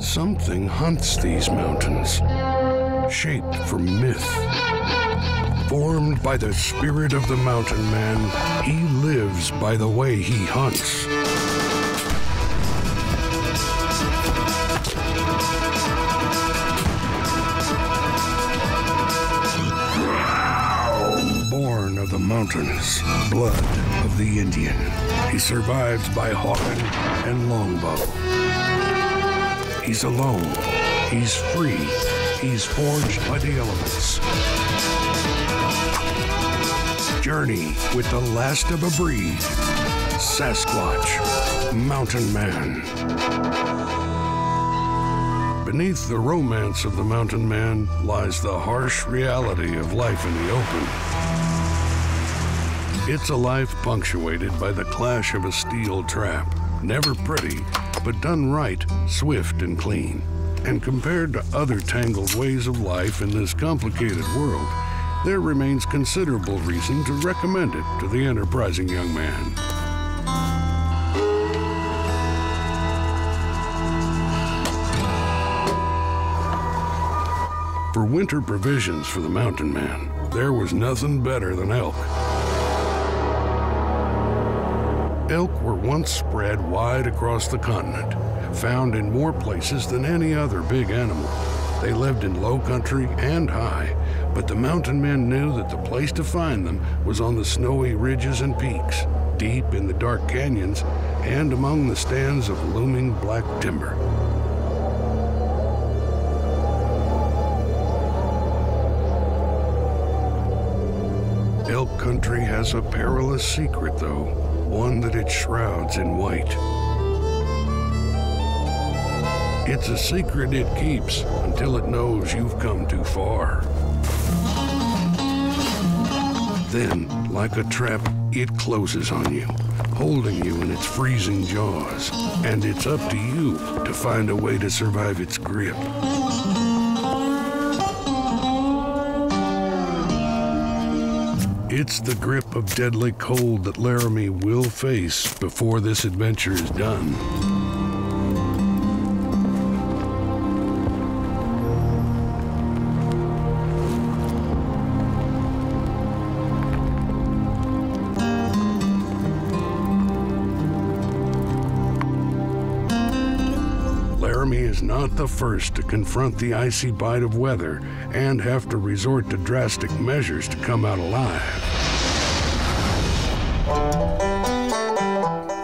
Something hunts these mountains, shaped from myth. Formed by the spirit of the mountain man, he lives by the way he hunts. Born of the mountains, blood of the Indian, he survives by hawken and longbow. He's alone. He's free. He's forged by the elements. Journey with the last of a breed. Sasquatch, Mountain Man. Beneath the romance of the mountain man lies the harsh reality of life in the open. It's a life punctuated by the clash of a steel trap. Never pretty, but done right, swift and clean. And compared to other tangled ways of life in this complicated world, there remains considerable reason to recommend it to the enterprising young man. For winter provisions for the mountain man, there was nothing better than elk. Elk were once spread wide across the continent, found in more places than any other big animal. They lived in low country and high, but the mountain men knew that the place to find them was on the snowy ridges and peaks, deep in the dark canyons, and among the stands of looming black timber. Elk country has a perilous secret, though, one that it shrouds in white. It's a secret it keeps until it knows you've come too far. Then, like a trap, it closes on you, holding you in its freezing jaws. And it's up to you to find a way to survive its grip. It's the grip of deadly cold that Laramy will face before this adventure is done. Laramy is not the first to confront the icy bite of weather and have to resort to drastic measures to come out alive.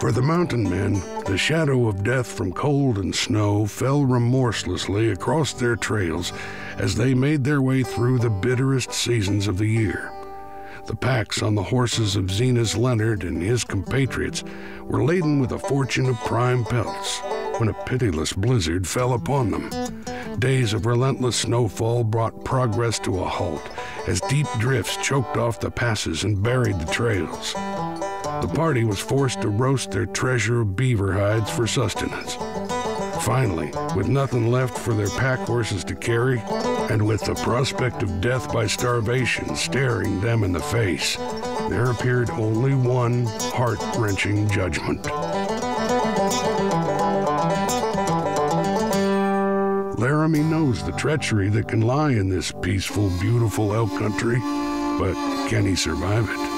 For the mountain men, the shadow of death from cold and snow fell remorselessly across their trails as they made their way through the bitterest seasons of the year. The packs on the horses of Zenas Leonard and his compatriots were laden with a fortune of prime pelts when a pitiless blizzard fell upon them. Days of relentless snowfall brought progress to a halt as deep drifts choked off the passes and buried the trails. The party was forced to roast their treasure of beaver hides for sustenance. Finally, with nothing left for their pack horses to carry, and with the prospect of death by starvation staring them in the face, there appeared only one heart wrenching judgment. Laramy knows the treachery that can lie in this peaceful, beautiful elk country, but can he survive it?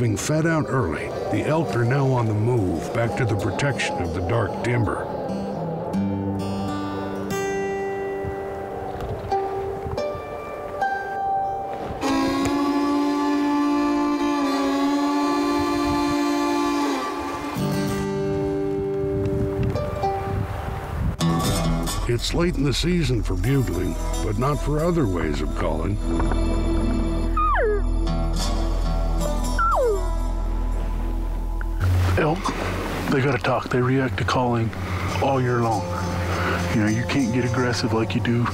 Having fed out early, the elk are now on the move back to the protection of the dark timber. It's late in the season for bugling, but not for other ways of calling. They gotta talk. They react to calling all year long. You know, you can't get aggressive like you do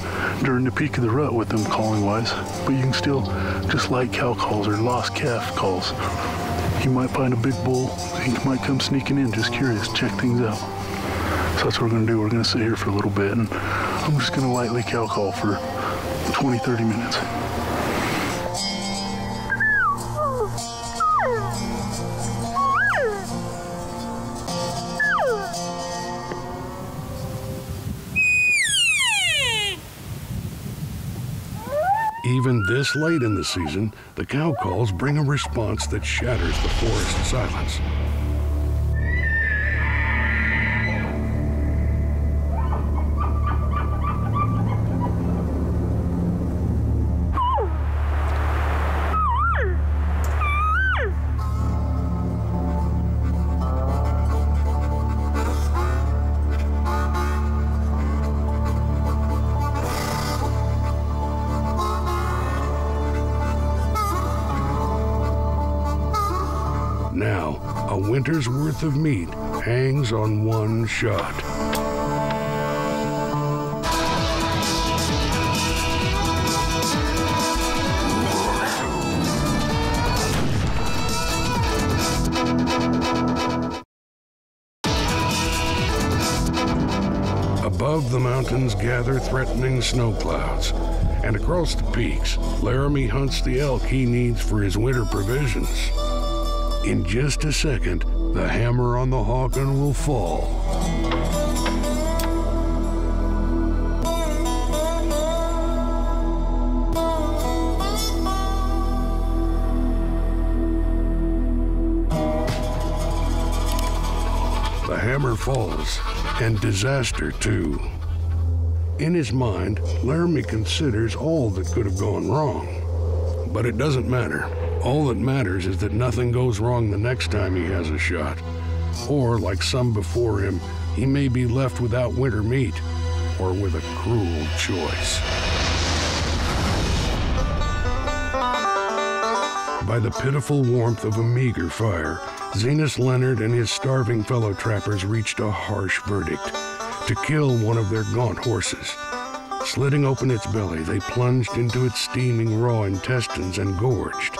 during the peak of the rut with them calling wise, but you can still just light cow calls or lost calf calls. you might find a big bull. He might come sneaking in, just curious, check things out. So that's what we're gonna do. We're gonna sit here for a little bit and I'm just gonna lightly cow call for 20, 30 minutes. This late in the season, the cow calls bring a response that shatters the forest silence. Winter's worth of meat hangs on one shot. Above the mountains gather threatening snow clouds, and across the peaks, Laramy hunts the elk he needs for his winter provisions. In just a second, the hammer on the Hawken will fall. The hammer falls, and disaster too. In his mind, Laramy considers all that could have gone wrong. But it doesn't matter. All that matters is that nothing goes wrong the next time he has a shot. Or, like some before him, he may be left without winter meat, or with a cruel choice. By the pitiful warmth of a meager fire, Zenas Leonard and his starving fellow trappers reached a harsh verdict to kill one of their gaunt horses. Slitting open its belly, they plunged into its steaming raw intestines and gorged.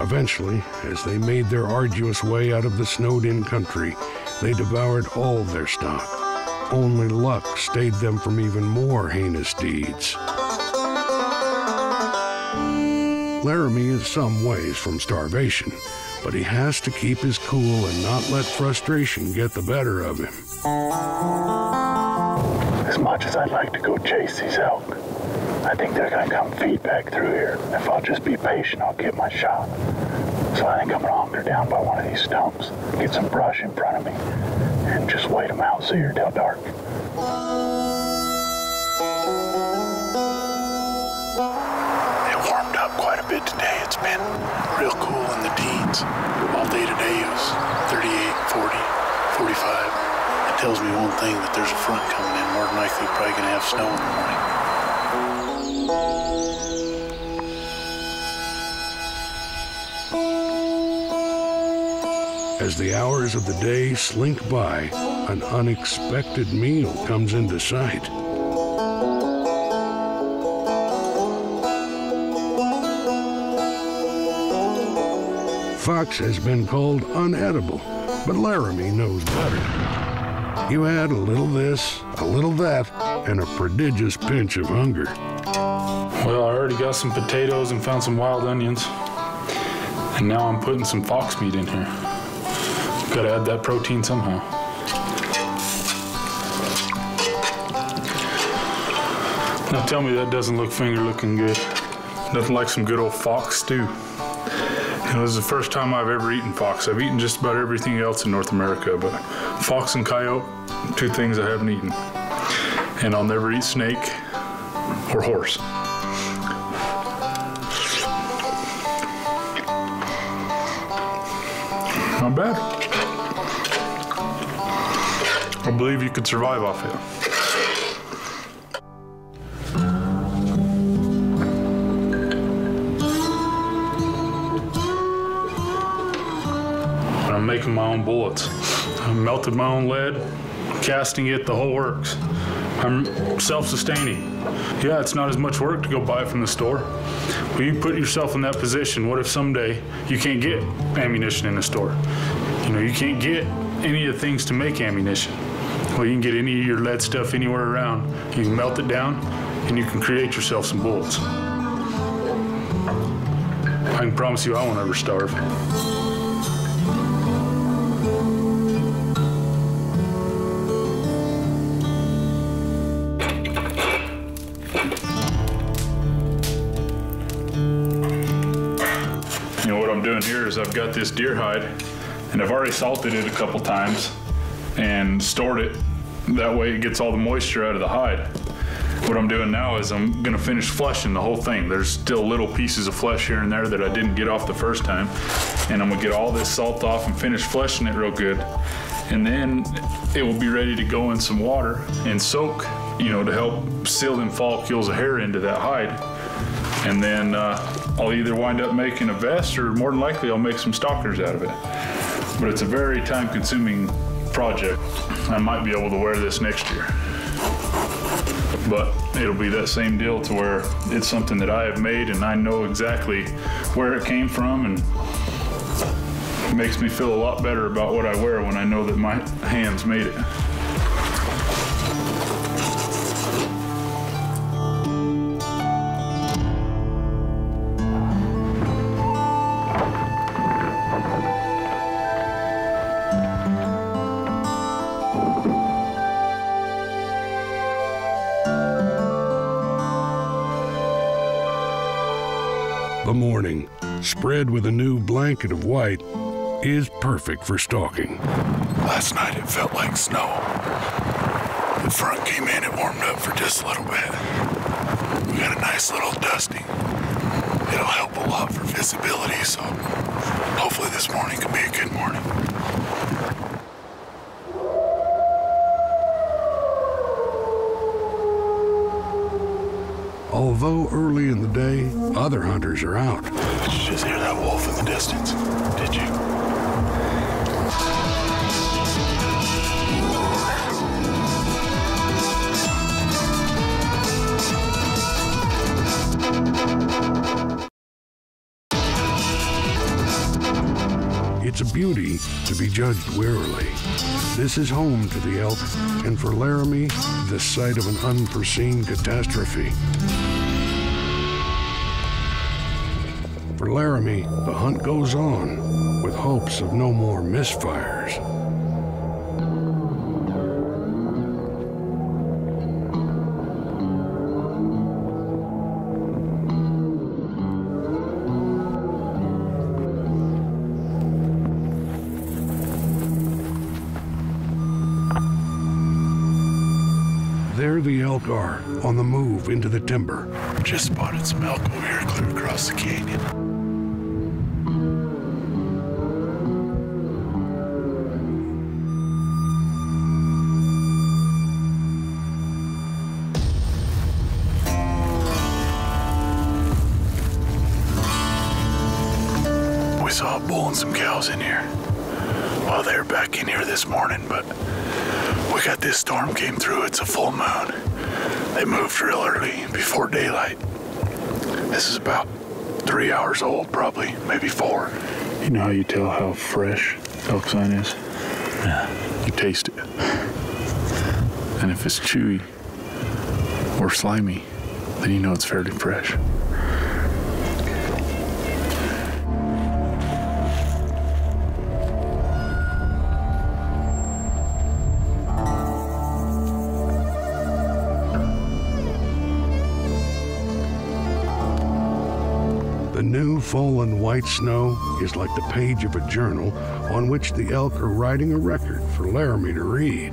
Eventually, as they made their arduous way out of the snowed in country, they devoured all their stock. Only luck stayed them from even more heinous deeds. Laramy is some ways from starvation, but he has to keep his cool and not let frustration get the better of him. As much as I'd like to go chase these elk, I think they're gonna come feed back through here. If I'll just be patient, I'll get my shot. So I think I'm gonna hunker down by one of these stumps, get some brush in front of me, and just wait them out, see here till dark. It warmed up quite a bit today. It's been real cool in the teens. All day today it was 38, 40, 45. It tells me one thing, that there's a front coming in. More than likely probably gonna have snow in the morning. As the hours of the day slink by, an unexpected meal comes into sight. Fox has been called unedible, but Laramy knows better. You add a little this, a little that, and a prodigious pinch of hunger. Well, I already got some potatoes and found some wild onions. And now I'm putting some fox meat in here. Gotta add that protein somehow. Now tell me that doesn't look finger looking good. Nothing like some good old fox stew. You know, this is the first time I've ever eaten fox. I've eaten just about everything else in North America, but fox and coyote, two things I haven't eaten. And I'll never eat snake or horse. Believe you could survive off it. I'm making my own bullets. I melted my own lead, casting it, the whole works. I'm self-sustaining. Yeah, it's not as much work to go buy it from the store. But you put yourself in that position. What if someday you can't get ammunition in the store? You know, you can't get any of the things to make ammunition. Well, you can get any of your lead stuff anywhere around. You can melt it down, and you can create yourself some bullets. I can promise you I won't ever starve. You know what I'm doing here is I've got this deer hide and I've already salted it a couple times and stored it. That way it gets all the moisture out of the hide. What I'm doing now is I'm gonna finish fleshing the whole thing. There's still little pieces of flesh here and there that I didn't get off the first time. And I'm gonna get all this salt off and finish fleshing it real good. And then it will be ready to go in some water and soak, you know, to help seal them follicles of hair into that hide. And then uh, I'll either wind up making a vest or more than likely I'll make some stalkers out of it. But it's a very time consuming project. I might be able to wear this next year. But it'll be that same deal to where it's something that I have made and I know exactly where it came from and it makes me feel a lot better about what I wear when I know that my hands made it. With a new blanket of white, is perfect for stalking. Last night it felt like snow. The front came in, it warmed up for just a little bit. We got a nice little dusting. It'll help a lot for visibility, so hopefully this morning can be a good morning. Although early in the day, other hunters are out. Did you just hear that wolf in the distance? Did you? It's a beauty to be judged warily. This is home to the elk, and for Laramy, the site of an unforeseen catastrophe. For Laramy, the hunt goes on with hopes of no more misfires. There the elk are, on the move into the timber. Just spotted some elk over here clear across the canyon. Cows in here. Well, they were back in here this morning, but we got this storm came through. It's a full moon. They moved real early, before daylight. This is about three hours old, probably, maybe four. You know how you tell how fresh elk sign is? Yeah. You taste it. And if it's chewy or slimy, then you know it's fairly fresh. White snow is like the page of a journal on which the elk are writing a record for Laramy to read.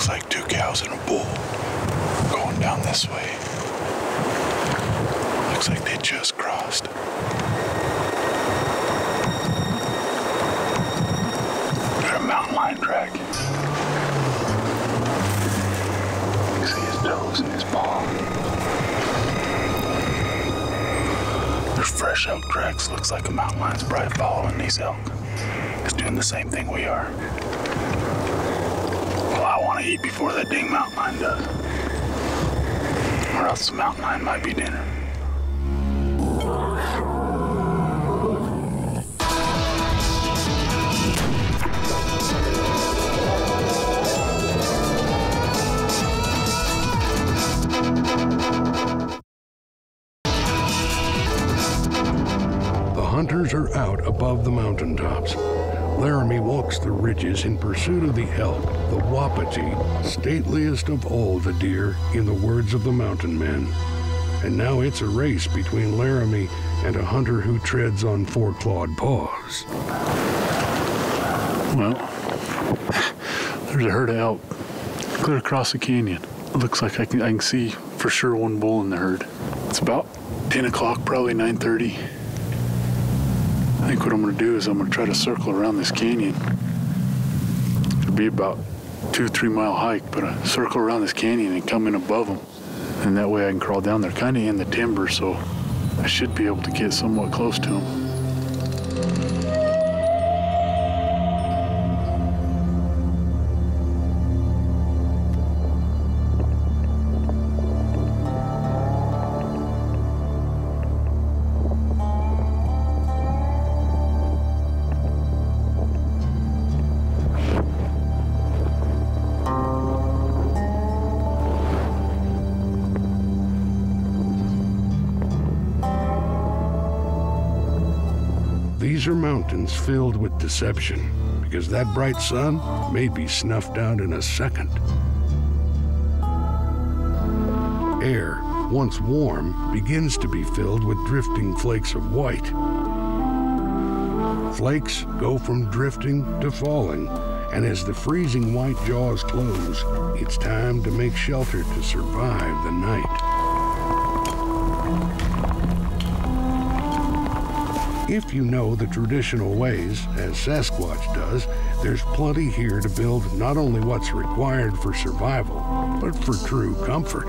Looks like the might be dinner. The hunters are out above the mountaintops. Laramy walks the ridges in pursuit of the elk, the wapiti, stateliest of all the deer, in the words of the mountain men. And now it's a race between Laramy and a hunter who treads on four-clawed paws. Well, there's a herd of elk clear across the canyon. Looks like I can, I can see for sure one bull in the herd. It's about 10 o'clock, probably 9.30. I think what I'm gonna do is I'm gonna try to circle around this canyon. It'll be about two, three mile hike, but I circle around this canyon and come in above them. And that way I can crawl down. They're kind of in the timber, so I should be able to get somewhat close to them. Mountains filled with deception, because that bright sun may be snuffed out in a second. Air, once warm, begins to be filled with drifting flakes of white. Flakes go from drifting to falling, and as the freezing white jaws close, it's time to make shelter to survive the night. If you know the traditional ways, as Sasquatch does, there's plenty here to build not only what's required for survival, but for true comfort.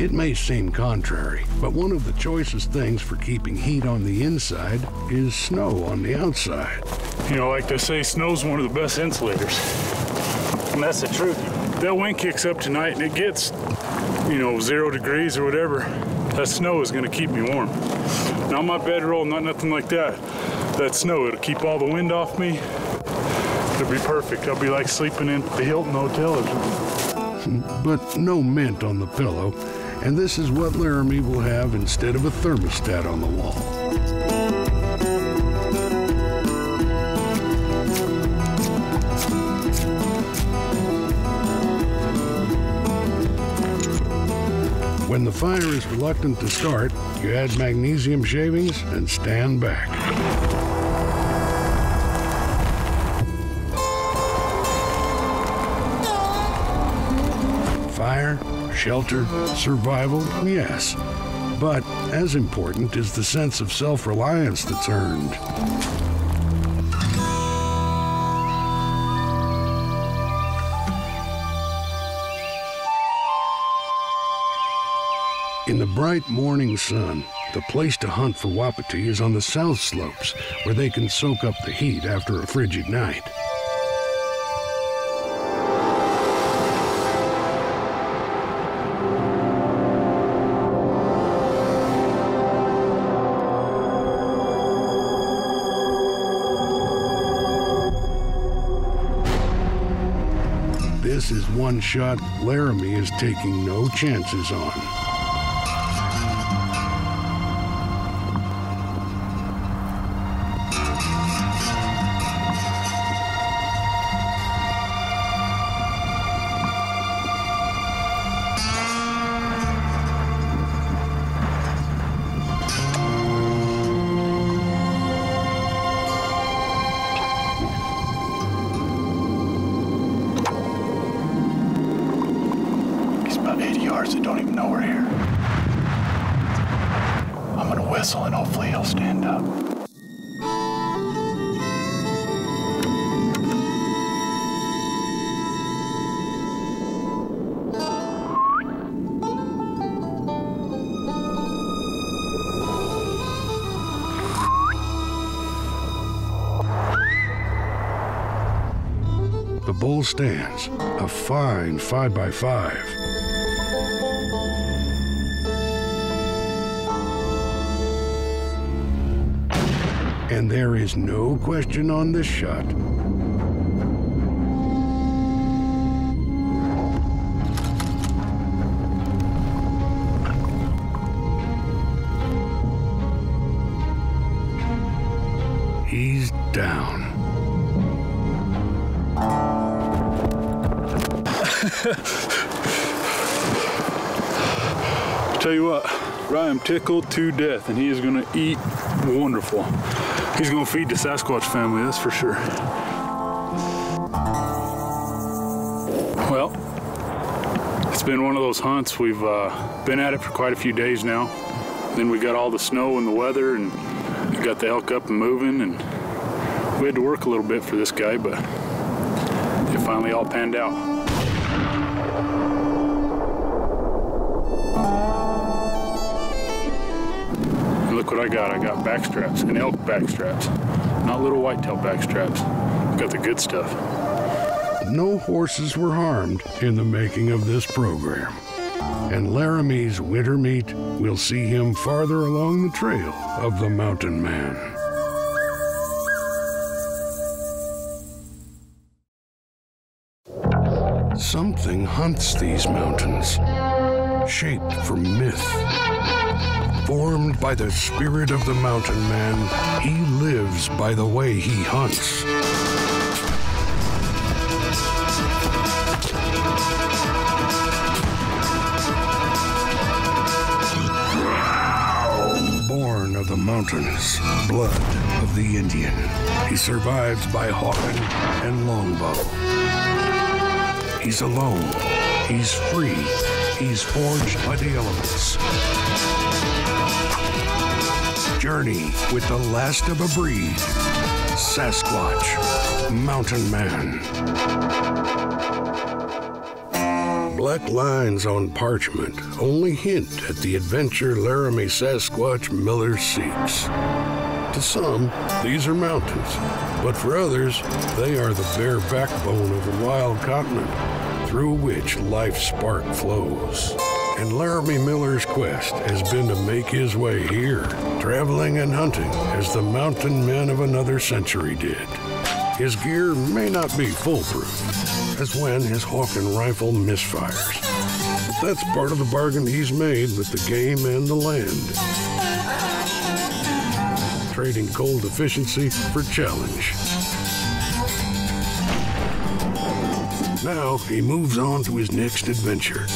It may seem contrary, but one of the choicest things for keeping heat on the inside is snow on the outside. You know, like they say, snow's one of the best insulators. And that's the truth. That wind kicks up tonight and it gets, you know, zero degrees or whatever. That snow is gonna keep me warm. Not my bedroll, not nothing like that. That snow, it'll keep all the wind off me. It'll be perfect. I'll be like sleeping in the Hilton Hotel or something. But no mint on the pillow, and this is what Laramy will have instead of a thermostat on the wall. When the fire is reluctant to start, you add magnesium shavings and stand back. Fire, shelter, survival, yes. But as important is the sense of self reliance that's earned. Bright morning sun, the place to hunt for wapiti is on the south slopes, where they can soak up the heat after a frigid night. This is one shot Laramy is taking no chances on. About 80 yards that don't even know we're here. I'm gonna whistle and hopefully he'll stand up. The bull stands, a fine five by five. Is no question on this shot. He's down. Tell you what, Ryan tickled to death, and he is to eat wonderful. He's to feed the Sasquatch family, that's for sure. Well, it's been one of those hunts. We've uh, been at it for quite a few days now. Then we got all the snow and the weather, and got the elk up and moving, and we had to work a little bit for this guy, but it finally all panned out. Look what I got. I got back straps and elk back straps, not little whitetail back straps. Got the good stuff. No horses were harmed in the making of this program. And Laramy's winter meat will see him farther along the trail of the mountain man. Something hunts these mountains, shaped from myth. Formed by the spirit of the mountain man, he lives by the way he hunts. Born of the mountains, blood of the Indian, he survives by Hawken and longbow. He's alone. He's free. He's forged by the elements. Journey with the last of a breed. Sasquatch, Mountain Man. Black lines on parchment only hint at the adventure Laramy Sasquatch Miller seeks. To some, these are mountains, but for others, they are the bare backbone of a wild continent through which life's spark flows. And Laramy Miller's quest has been to make his way here, traveling and hunting as the mountain men of another century did. His gear may not be foolproof, as when his Hawken rifle misfires. But that's part of the bargain he's made with the game and the land. Trading cold efficiency for challenge. Now he moves on to his next adventure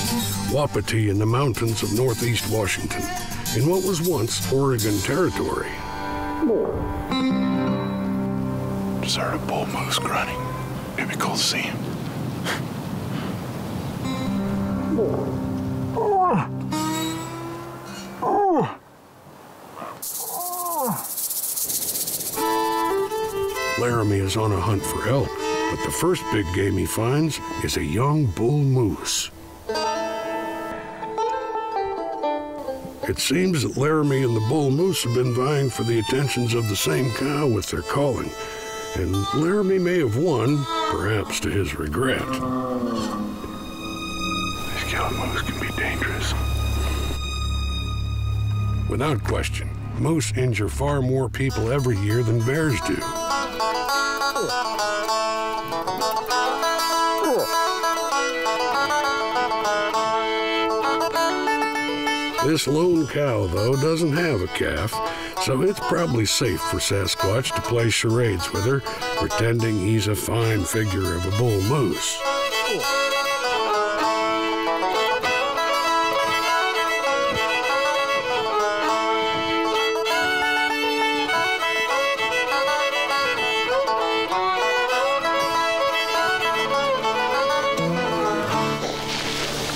Wapiti in the mountains of northeast Washington, in what was once Oregon Territory. Just heard a bull moose grunting. It'd be cool to see him. Laramy is on a hunt for elk, but the first big game he finds is a young bull moose. It seems that Laramy and the bull moose have been vying for the attentions of the same cow with their calling, and Laramy may have won, perhaps to his regret. These killer moose can be dangerous. Without question, moose injure far more people every year than bears do. This lone cow, though, doesn't have a calf, so it's probably safe for Sasquatch to play charades with her, pretending he's a fine figure of a bull moose.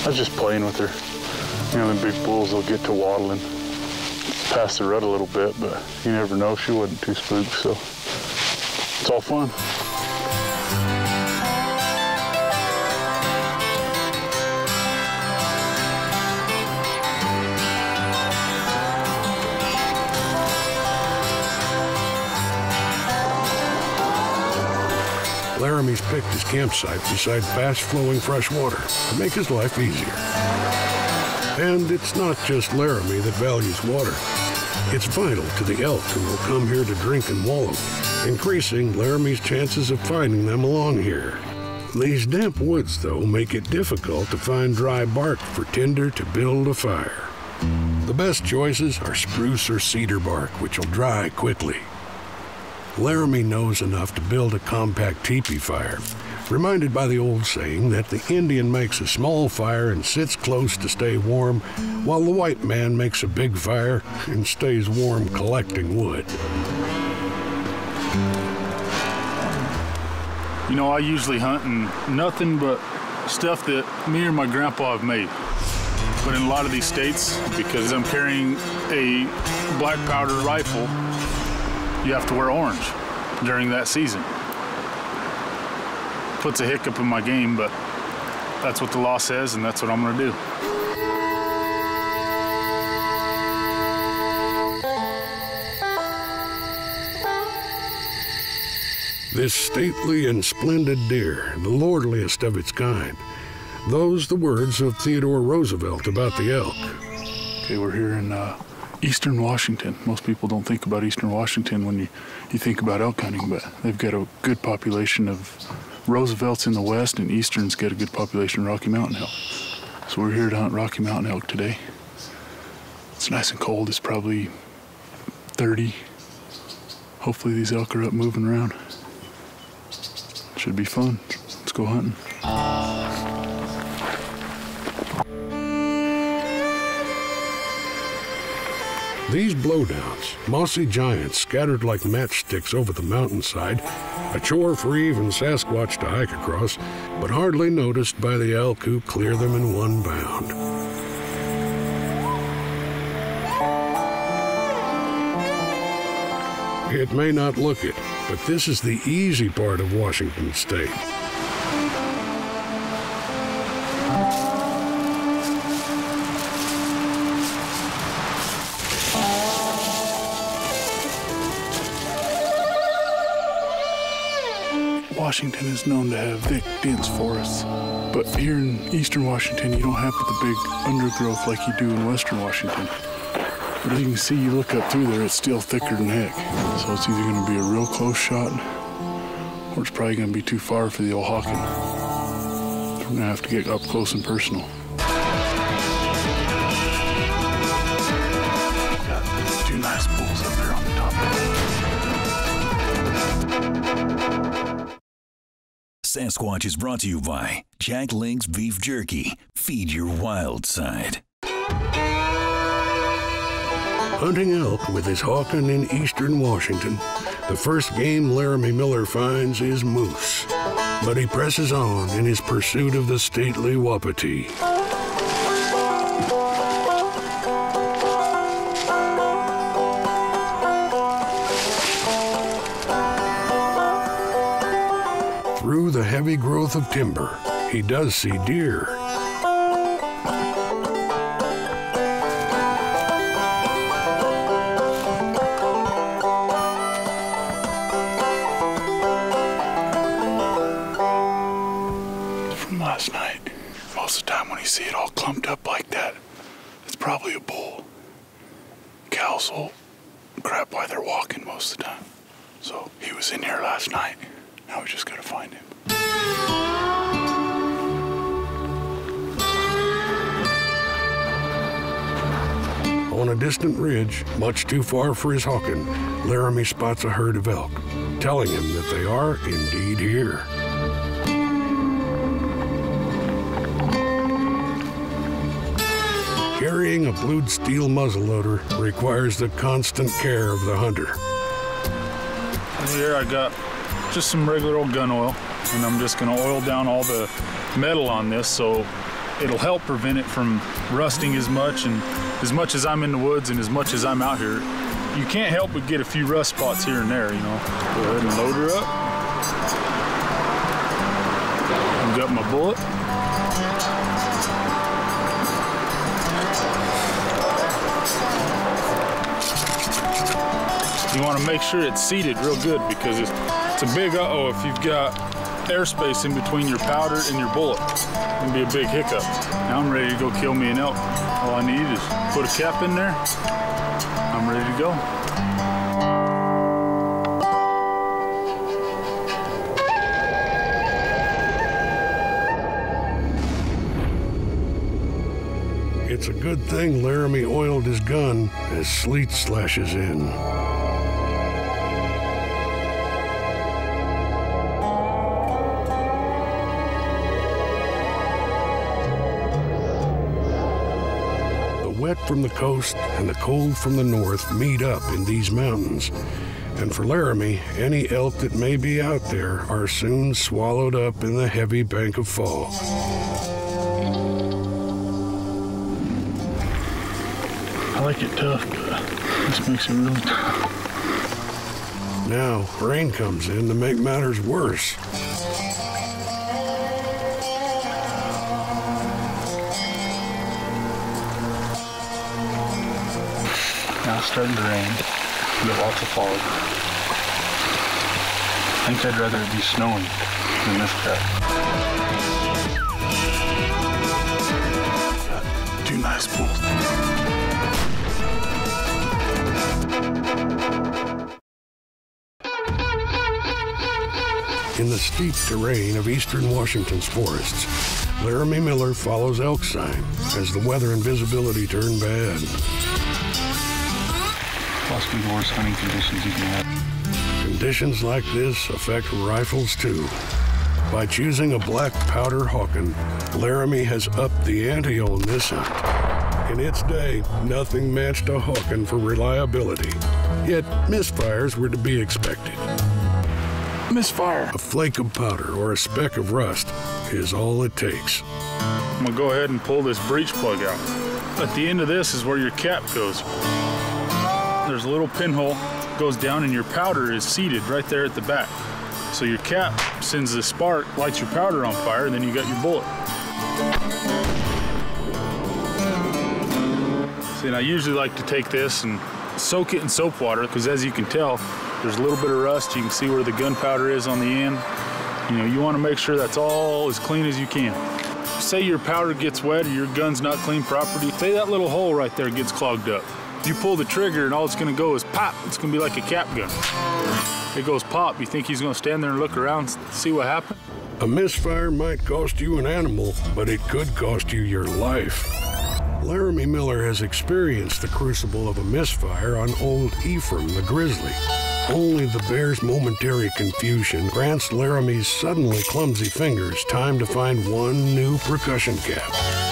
I was just playing with her. You know, the big bulls will get to waddling past the rut a little bit, but you never know. She wasn't too spooked, so it's all fun. Laramy's picked his campsite beside fast-flowing fresh water to make his life easier. And it's not just Laramy that values water. It's vital to the elk who will come here to drink and wallow, increasing Laramy's chances of finding them along here. These damp woods, though, make it difficult to find dry bark for tinder to build a fire. The best choices are spruce or cedar bark, which will dry quickly. Laramy knows enough to build a compact teepee fire, reminded by the old saying that the Indian makes a small fire and sits close to stay warm, while the white man makes a big fire and stays warm collecting wood. You know, I usually hunt in nothing but stuff that me or my grandpa have made. But in a lot of these states, because I'm carrying a black powder rifle, you have to wear orange during that season. Puts a hiccup in my game, but that's what the law says, and that's what I'm gonna do. This stately and splendid deer, the lordliest of its kind. Those the words of Theodore Roosevelt about the elk. Okay, we're here in uh, Eastern Washington. Most people don't think about Eastern Washington when you, you think about elk hunting, but they've got a good population of Roosevelt's in the west, and Eastern's got a good population of Rocky Mountain elk. So we're here to hunt Rocky Mountain elk today. It's nice and cold. It's probably 30. Hopefully these elk are up moving around. Should be fun. Let's go hunting. These blowdowns, mossy giants scattered like matchsticks over the mountainside, a chore for even Sasquatch to hike across, but hardly noticed by the elk who clear them in one bound. It may not look it, but this is the easy part of Washington state. Washington is known to have thick, dense forests. But here in eastern Washington, you don't have the big undergrowth like you do in western Washington. But as you can see, you look up through there, it's still thicker than heck. So it's either going to be a real close shot, or it's probably going to be too far for the old Hawken. We're going to have to get up close and personal. Sasquatch is brought to you by Jack Link's Beef Jerky. Feed your wild side. Hunting elk with his Hawken in eastern Washington, the first game Laramy Miller finds is moose. But he presses on in his pursuit of the stately wapiti. The heavy growth of timber, he does see deer. Much too far for his Hawken, Laramy spots a herd of elk, telling him that they are indeed here. Carrying a blued steel muzzleloader requires the constant care of the hunter. Here I got just some regular old gun oil, and I'm just gonna oil down all the metal on this so it'll help prevent it from rusting as much. And as much as I'm in the woods and as much as I'm out here, you can't help but get a few rust spots here and there, you know. Go ahead and load her up. I've got my bullet. You want to make sure it's seated real good because it's, it's a big uh-oh if you've got airspace in between your powder and your bullet. It can be a big hiccup. Now I'm ready to go kill me an elk. All I need is put a cap in there. I'm ready to go. It's a good thing Laramy oiled his gun as sleet slashes in. From the coast and the cold from the north meet up in these mountains. And for Laramy, any elk that may be out there are soon swallowed up in the heavy bank of fall. I like it tough, but this makes it really tough. Now, rain comes in to make matters worse. Now it's starting to rain. We have lots of fog. I think I'd rather it be snowing than this crap. Got two nice bulls. In the steep terrain of eastern Washington's forests, Laramy Miller follows elk sign as the weather and visibility turn bad. Possibly the worst hunting conditions you can have. Conditions like this affect rifles too. By choosing a black powder Hawken, Laramy has upped the ante on this hunt. In its day, nothing matched a Hawken for reliability. Yet misfires were to be expected. Misfire. A flake of powder or a speck of rust is all it takes. I'm gonna go ahead and pull this breech plug out. At the end of this is where your cap goes. There's a little pinhole goes down and your powder is seated right there at the back. So your cap sends the spark, lights your powder on fire, and then you got your bullet. See, and I usually like to take this and soak it in soap water because as you can tell, there's a little bit of rust. You can see where the gunpowder is on the end. You know, you want to make sure that's all as clean as you can. Say your powder gets wet or your gun's not clean properly, say that little hole right there gets clogged up. You pull the trigger and all it's gonna go is pop. It's gonna be like a cap gun. It goes pop. You think he's gonna stand there and look around, see what happened? A misfire might cost you an animal, but it could cost you your life. Laramy Miller has experienced the crucible of a misfire on old Ephraim the grizzly. Only the bear's momentary confusion grants Laramy's suddenly clumsy fingers time to find one new percussion cap.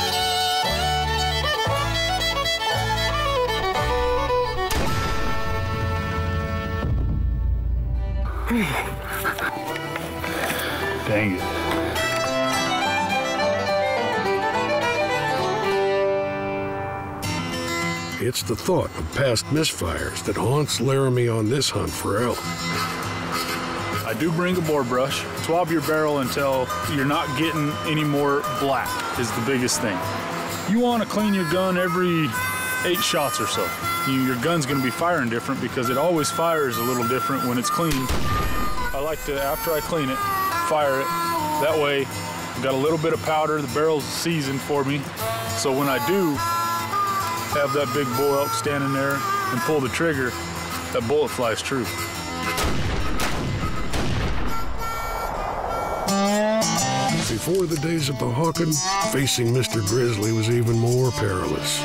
Dang it. It's the thought of past misfires that haunts Laramy on this hunt for elk. I do bring a bore brush. Swab your barrel until you're not getting any more black is the biggest thing. You want to clean your gun every eight shots or so. You, your gun's to be firing different because it always fires a little different when it's clean. I like to, after I clean it, fire it. That way, I've got a little bit of powder. The barrel's seasoned for me. So when I do have that big bull elk standing there and pull the trigger, that bullet flies true. Before the days of the Hawken, facing Mr. Grizzly was even more perilous.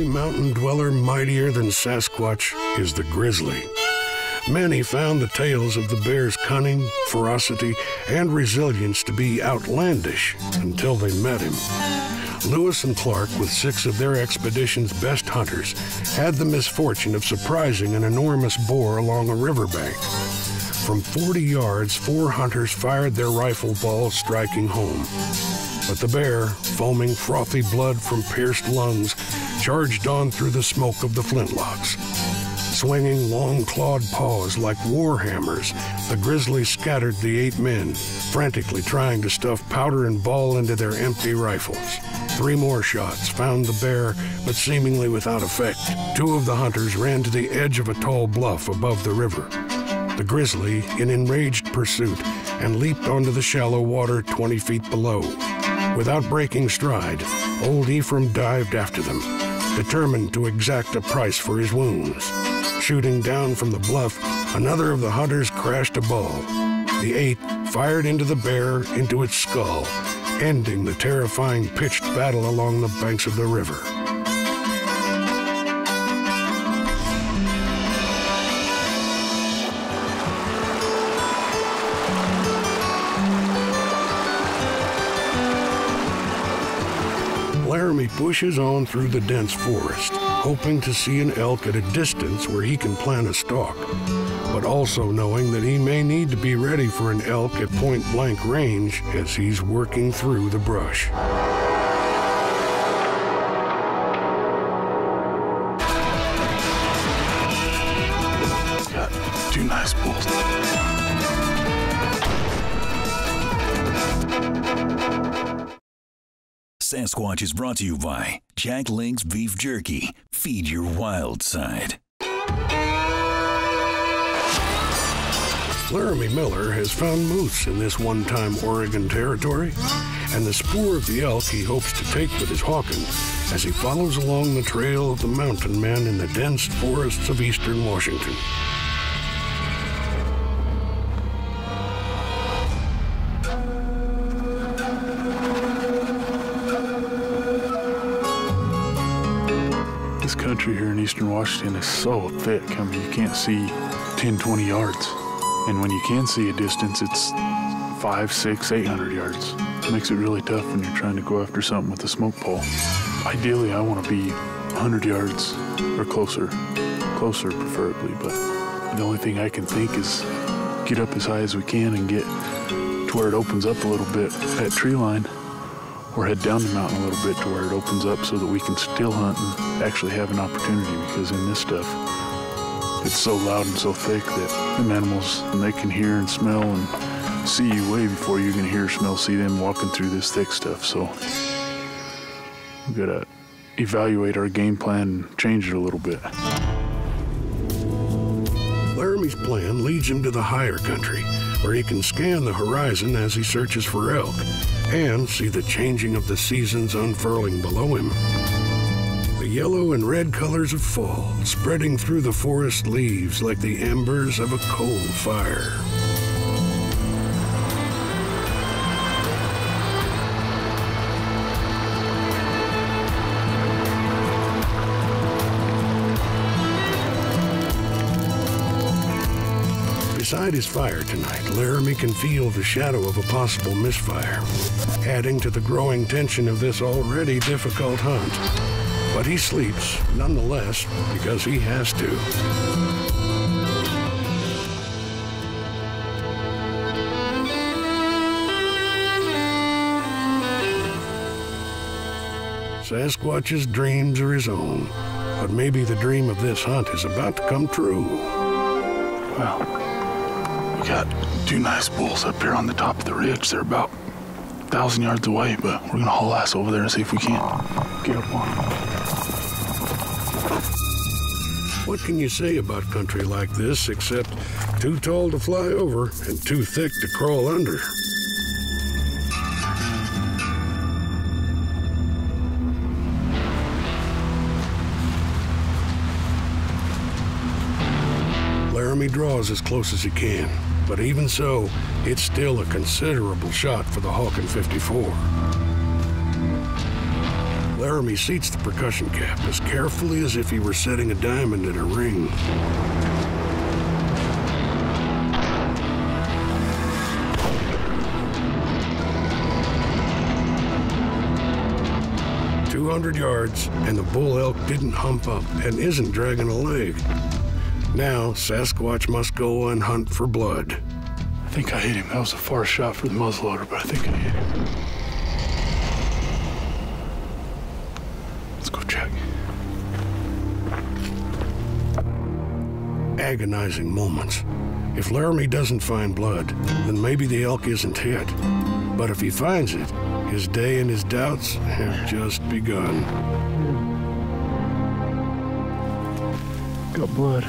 Only mountain dweller mightier than Sasquatch is the grizzly. Many found the tales of the bear's cunning, ferocity, and resilience to be outlandish until they met him. Lewis and Clark, with six of their expedition's best hunters, had the misfortune of surprising an enormous boar along a riverbank. from 40 yards, four hunters fired their rifle balls, striking home. But the bear, foaming frothy blood from pierced lungs, charged on through the smoke of the flintlocks. Swinging long clawed paws like war hammers, the grizzly scattered the eight men, frantically trying to stuff powder and ball into their empty rifles. Three more shots found the bear, but seemingly without effect. Two of the hunters ran to the edge of a tall bluff above the river. The grizzly, in enraged pursuit, and leaped onto the shallow water 20 feet below. Without breaking stride, old Ephraim dived after them, determined to exact a price for his wounds. Shooting down from the bluff, another of the hunters crashed a ball. The eight fired into the bear into its skull, ending the terrifying pitched battle along the banks of the river. Laramy pushes on through the dense forest, hoping to see an elk at a distance where he can plant a stalk, but also knowing that he may need to be ready for an elk at point blank range as he's working through the brush. Sasquatch is brought to you by Jack Link's Beef Jerky. Feed your wild side. Laramy Miller has found moose in this one time Oregon territory, and the spoor of the elk he hopes to take with his Hawken as he follows along the trail of the mountain man in the dense forests of eastern Washington. Eastern Washington is so thick. I mean, you can't see 10, 20 yards. And when you can see a distance, it's five, six, 800 yards. It makes it really tough when you're trying to go after something with a smoke pole. Ideally, I want to be 100 yards or closer, closer preferably. But the only thing I can think is get up as high as we can and get to where it opens up a little bit at tree line or head down the mountain a little bit to where it opens up so that we can still hunt and actually have an opportunity because in this stuff it's so loud and so thick that them animals and they can hear and smell and see you way before you can hear smell see them walking through this thick stuff. So we gotta evaluate our game plan and change it a little bit. Laramy's plan leads him to the higher country, where he can scan the horizon as he searches for elk and see the changing of the seasons unfurling below him. The yellow and red colors of fall spreading through the forest leaves like the embers of a coal fire. Beside his fire tonight, Laramy can feel the shadow of a possible misfire, adding to the growing tension of this already difficult hunt. But he sleeps, nonetheless, because he has to. Sasquatch's dreams are his own, but maybe the dream of this hunt is about to come true. well we got two nice bulls up here on the top of the ridge they're about a thousand yards away but we're gonna haul ass over there and see if we can't get up on them What can you say about country like this except too tall to fly over and too thick to crawl under? Draws as close as he can, but even so, it's still a considerable shot for the Hawken 54. Laramy seats the percussion cap as carefully as if he were setting a diamond in a ring. Two hundred yards, and the bull elk didn't hump up and isn't dragging a leg. Now, Sasquatch must go and hunt for blood. I think I hit him. That was a far shot for the muzzleloader, but I think I hit him. Let's go check. Agonizing moments. If Laramy doesn't find blood, then maybe the elk isn't hit. But if he finds it, his day and his doubts have just begun. Got blood.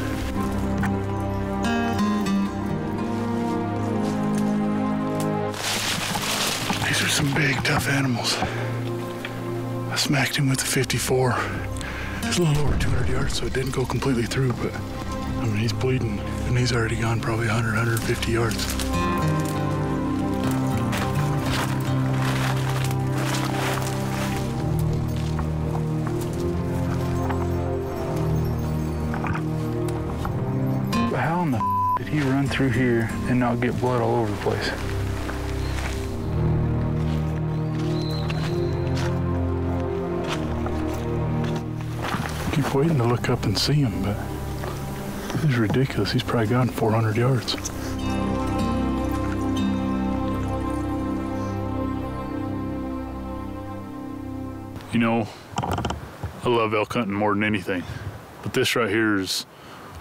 These are some big, tough animals. I smacked him with the 54. It's a little over 200 yards, so it didn't go completely through, but I mean, he's bleeding, and he's already gone probably 100, 150 yards. How in the did he run through here and not get blood all over the place? Waiting to look up and see him, but this is ridiculous. He's probably gone 400 yards. You know, I love elk hunting more than anything, but this right here is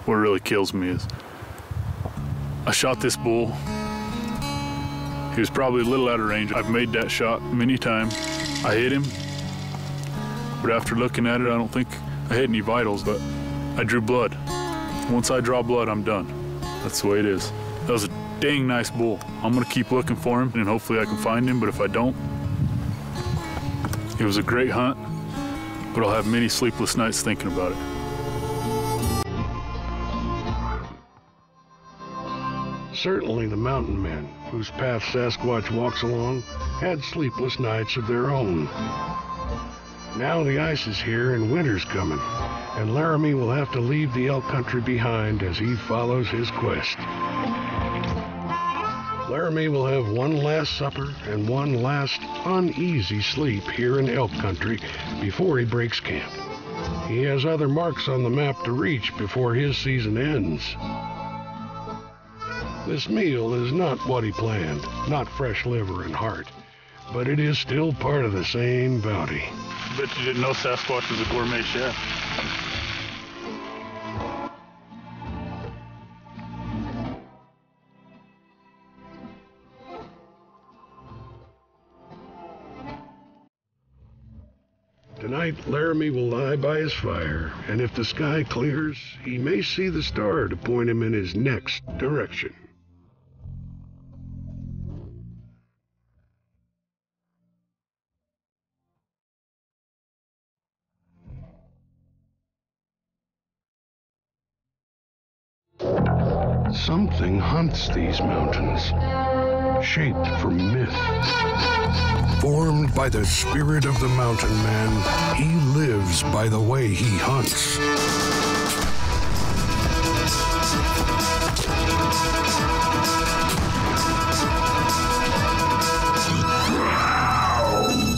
what really kills me is I shot this bull. He was probably a little out of range. I've made that shot many times. I hit him, but after looking at it, I don't think I hit any vitals, but I drew blood. Once I draw blood, I'm done. That's the way it is. That was a dang nice bull. I'm gonna keep looking for him and hopefully I can find him, but if I don't, it was a great hunt, but I'll have many sleepless nights thinking about it. Certainly the mountain men, whose path Sasquatch walks along, had sleepless nights of their own. Now the ice is here and winter's coming, and Laramy will have to leave the elk country behind as he follows his quest. Laramy will have one last supper and one last uneasy sleep here in elk country before he breaks camp. He has other marks on the map to reach before his season ends. This meal is not what he planned, not fresh liver and heart, but it is still part of the same bounty. Bet you didn't know Sasquatch was a gourmet chef. Tonight, Laramy will lie by his fire, and if the sky clears, he may see the star to point him in his next direction. Something hunts these mountains, shaped from myth. Formed by the spirit of the mountain man, he lives by the way he hunts.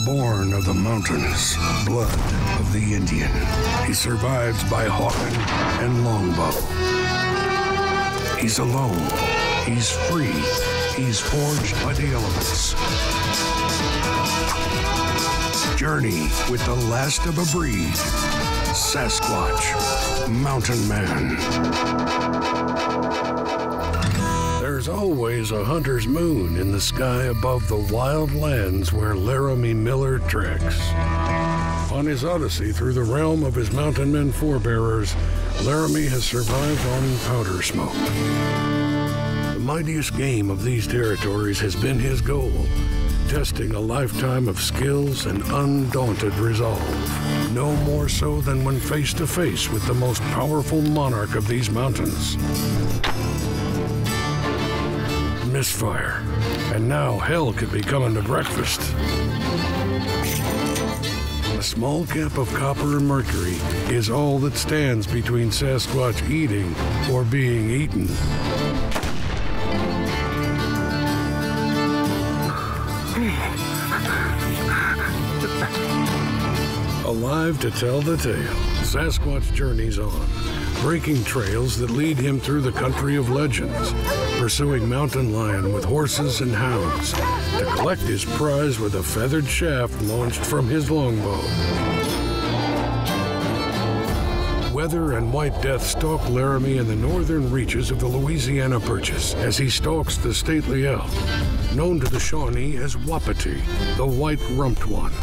Born of the mountains, blood of the Indian, he survives by Hawken and longbow. He's alone. He's free. He's forged by the elements. Journey with the last of a breed. Sasquatch, Mountain Man. There's always a hunter's moon in the sky above the wild lands where Laramy Miller treks. On his odyssey through the realm of his mountain men forebearers, Laramy has survived on powder smoke. The mightiest game of these territories has been his goal, testing a lifetime of skills and undaunted resolve. No more so than when face to face with the most powerful monarch of these mountains. Misfire. And now hell could be coming to breakfast. A small cap of copper and mercury is all that stands between Sasquatch eating or being eaten. Alive to tell the tale, Sasquatch journeys on, breaking trails that lead him through the country of legends, pursuing mountain lion with horses and hounds, to collect his prize with a feathered shaft launched from his longbow. Weather and White Death stalk Laramy in the northern reaches of the Louisiana Purchase as he stalks the stately elk, known to the Shawnee as Wapiti, the white-rumped one.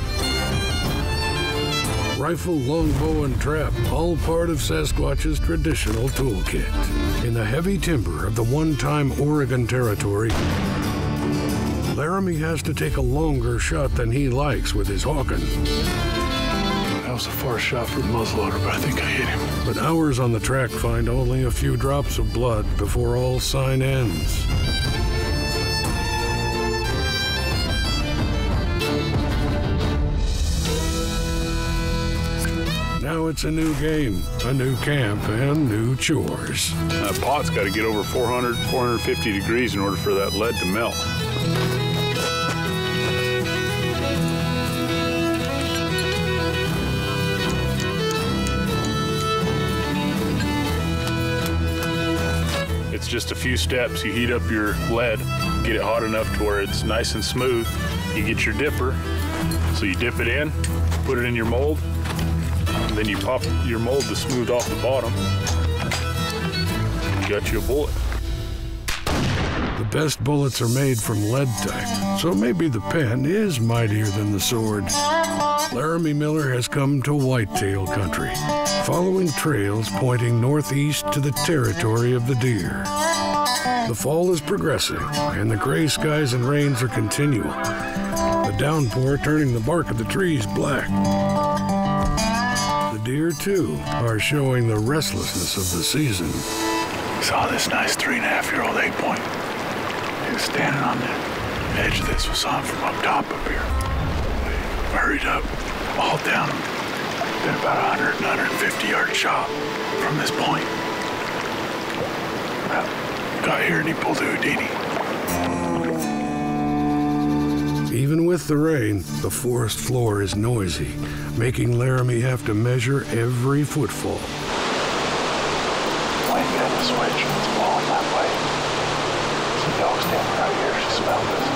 Rifle, longbow, and trap, all part of Sasquatch's traditional toolkit. In the heavy timber of the one-time Oregon Territory, Laramy has to take a longer shot than he likes with his Hawken. That was a far shot for muzzleloader, but I think I hit him. But hours on the track find only a few drops of blood before all sign ends. It's a new game, a new camp, and new chores. That pot's got to get over 400, 450 degrees in order for that lead to melt. It's just a few steps. You heat up your lead, get it hot enough to where it's nice and smooth. You get your dipper, so you dip it in, put it in your mold, then you pop your mold to smooth off the bottom. You got you a bullet. The best bullets are made from lead type, so maybe the pen is mightier than the sword. Laramy Miller has come to whitetail country, following trails pointing northeast to the territory of the deer. The fall is progressing, and the gray skies and rains are continual, the downpour turning the bark of the trees black. Deer, too, are showing the restlessness of the season. Saw this nice three and a half year old eight point. He was standing on the edge of this. We saw him from up top up here. We hurried up, all down. Been about 100, 150 yard shot from this point. Got here and he pulled a Houdini. Even with the rain, the forest floor is noisy, making Laramy have to measure every footfall. Wayne got the switch and it's blowing that way. Some dog standing right here. She smelled this.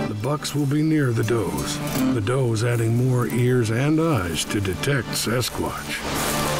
Off. The bucks will be near the does, the does adding more ears and eyes to detect Sasquatch.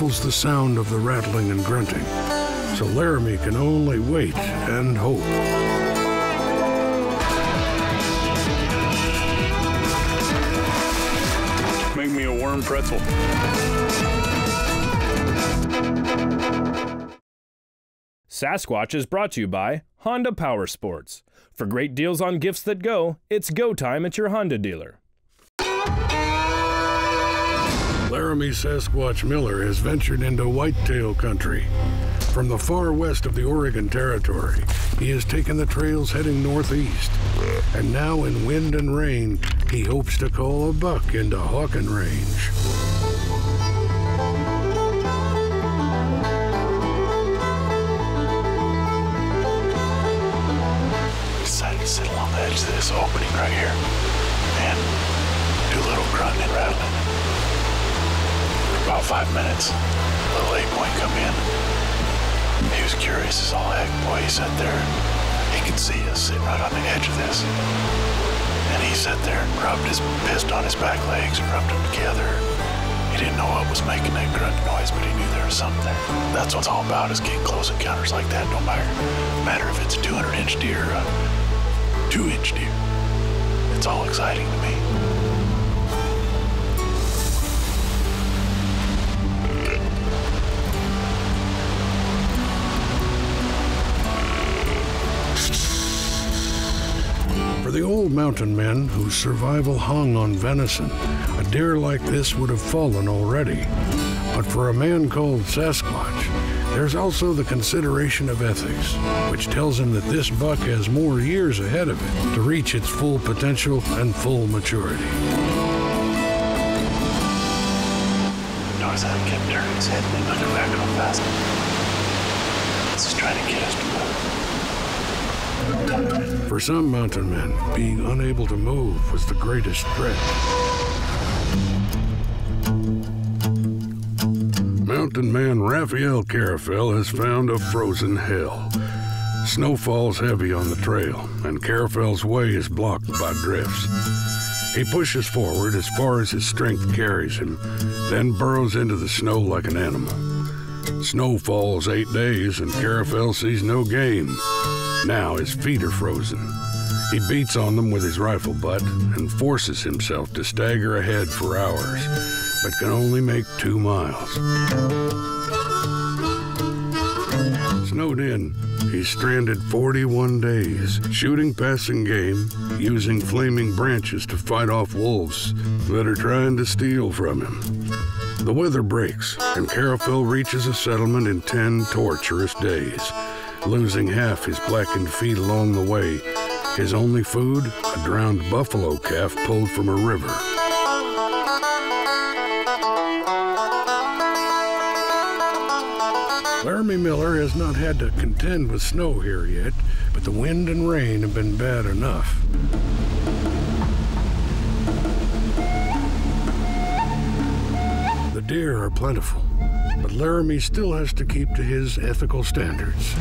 Muffles the sound of the rattling and grunting, so Laramy can only wait and hope. Make me a worm pretzel. Sasquatch is brought to you by Honda Power Sports. For great deals on gifts that go, it's go time at your Honda dealer. Laramy Sasquatch Miller has ventured into whitetail country. From the far west of the Oregon Territory, he has taken the trails heading northeast. And now, in wind and rain, he hopes to call a buck into Hawken Range. Sit along the edge of this opening right here and do a little grunting and rattling. About five minutes, little eight point come in. He was curious as all heck. Boy, he sat there. He could see us sitting right on the edge of this. And he sat there and rubbed his, pissed on his back legs and rubbed them together. He didn't know what was making that grunt noise, but he knew there was something there. That's what it's all about is getting close encounters like that. No matter, matter if it's a 200 inch deer or a two inch deer. it's all exciting to me. For the old mountain men whose survival hung on venison, a deer like this would have fallen already. But for a man called Sasquatch, there's also the consideration of ethics, which tells him that this buck has more years ahead of it to reach its full potential and full maturity. He kept turning his head and back real fast. It's trying to get us to move. For some mountain men, being unable to move was the greatest threat. Mountain man Raphael Carafel has found a frozen hell. Snow falls heavy on the trail, and Carafel's way is blocked by drifts. He pushes forward as far as his strength carries him, then burrows into the snow like an animal. Snow falls eight days, and Carafel sees no game. Now his feet are frozen. He beats on them with his rifle butt and forces himself to stagger ahead for hours, but can only make two miles. Snowed in, he's stranded 41 days, shooting passing game, using flaming branches to fight off wolves that are trying to steal from him. The weather breaks, and Carafel reaches a settlement in 10 torturous days losing half his blackened feet along the way. His only food, a drowned buffalo calf pulled from a river. Laramy Miller has not had to contend with snow here yet, but the wind and rain have been bad enough. Deer are plentiful, but Laramy still has to keep to his ethical standards.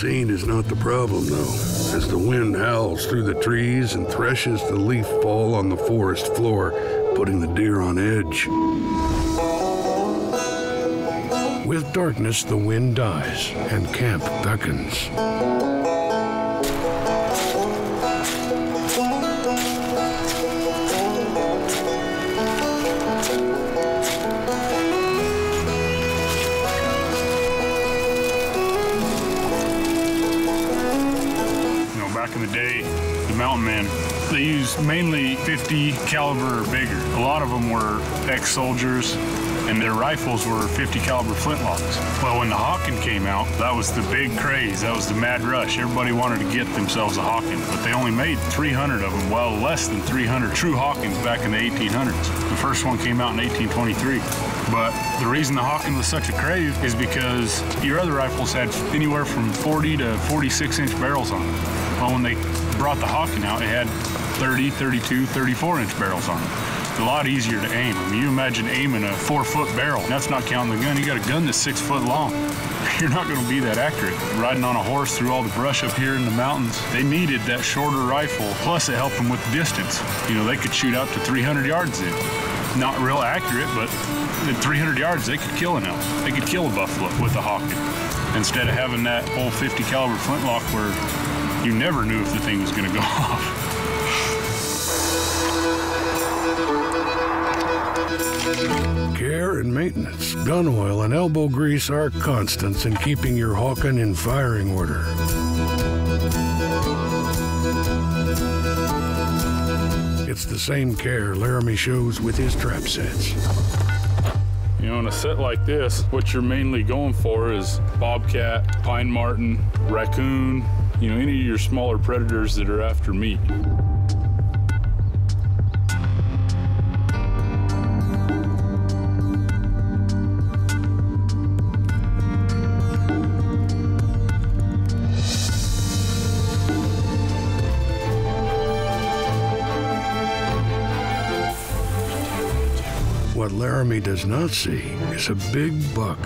Seen is not the problem, though, as the wind howls through the trees and threshes the leaf fall on the forest floor, putting the deer on edge. With darkness, the wind dies and camp beckons. Mainly 50 caliber or bigger. A lot of them were ex-soldiers, and their rifles were 50 caliber flintlocks. Well, when the Hawken came out, that was the big craze. That was the mad rush. Everybody wanted to get themselves a Hawken, but they only made 300 of them. Well, less than 300 true Hawkens back in the 1800s. The first one came out in 1823. But the reason the Hawken was such a crave is because your other rifles had anywhere from 40 to 46 inch barrels on them. Well, when they brought the Hawken out, it had 30, 32, 34 inch barrels on it. A lot easier to aim. I mean, you imagine aiming a four foot barrel. That's not counting the gun. You got a gun that's six foot long. You're not going to be that accurate. Riding on a horse through all the brush up here in the mountains, they needed that shorter rifle. Plus, it helped them with distance. You know, they could shoot out to 300 yards in. Not real accurate, but at 300 yards, they could kill an elk. They could kill a buffalo with a Hawken. Instead of having that old 50 caliber flintlock where you never knew if the thing was going to go off. Care and maintenance, gun oil, and elbow grease are constants in keeping your Hawken in firing order. It's the same care Laramy shows with his trap sets. You know, in a set like this, what you're mainly going for is bobcat, pine marten, raccoon, you know, any of your smaller predators that are after meat. Laramy does not see is a big buck.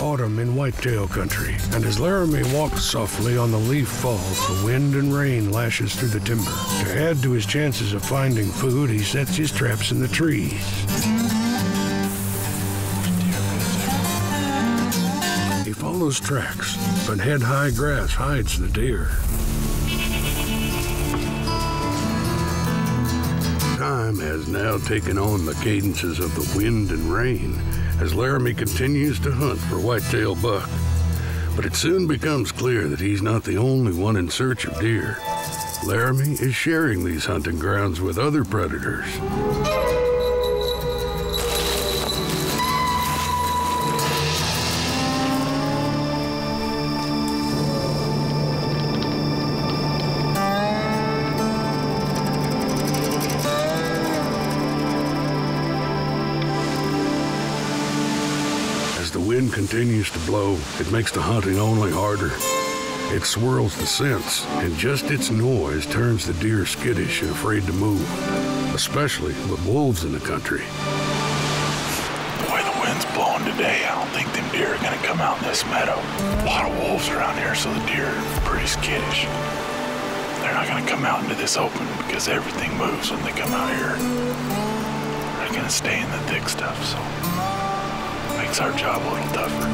Autumn in whitetail country, and as Laramy walks softly on the leaf falls, the wind and rain lashes through the timber. To add to his chances of finding food, he sets his traps in the trees. Follows tracks, but head-high grass hides the deer. Time has now taken on the cadences of the wind and rain as Laramy continues to hunt for whitetail buck. But it soon becomes clear that he's not the only one in search of deer. Laramy is sharing these hunting grounds with other predators. The wind continues to blow, it makes the hunting only harder. It swirls the scents, and just its noise turns the deer skittish and afraid to move, especially with wolves in the country. Way the wind's blowing today, I don't think them deer are gonna come out in this meadow. A lot of wolves around here, so the deer are pretty skittish. They're not gonna come out into this open because everything moves when they come out here. They're gonna stay in the thick stuff, so makes our job a little tougher.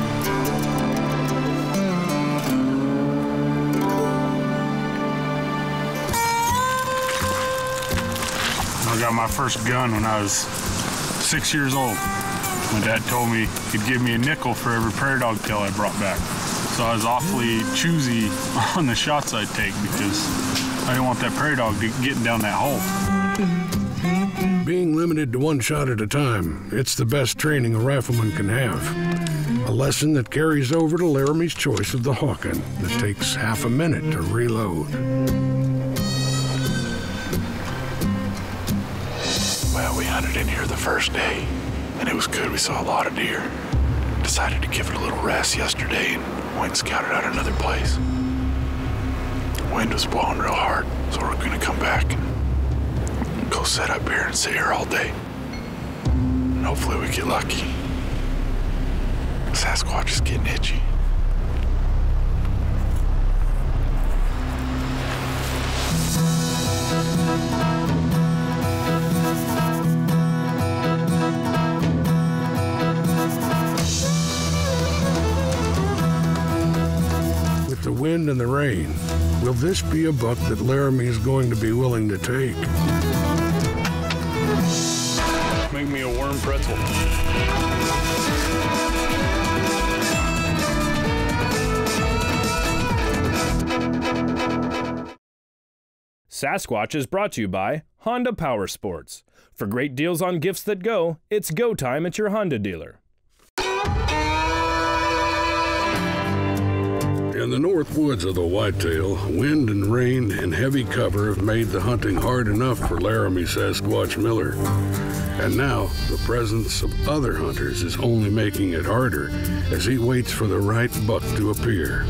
I got my first gun when I was six years old. My dad told me he'd give me a nickel for every prairie dog tail I brought back. So I was awfully choosy on the shots I'd take because I didn't want that prairie dog getting down that hole. Limited to one shot at a time, it's the best training a rifleman can have. A lesson that carries over to Laramy's choice of the Hawken that takes half a minute to reload. Well, we hunted in here the first day, and it was good. We saw a lot of deer. Decided to give it a little rest yesterday and went and scouted out another place. The Wind was blowing real hard, so we're gonna come back go set up here and sit here all day. And hopefully we get lucky. Sasquatch is getting itchy. With the wind and the rain, will this be a buck that Laramy is going to be willing to take? Pretzel. Sasquatch is brought to you by Honda Power Sports. For great deals on gifts that go, it's go time at your Honda dealer. In the north woods of the whitetail, wind and rain and heavy cover have made the hunting hard enough for Laramy Sasquatch Miller. And now, the presence of other hunters is only making it harder as he waits for the right buck to appear.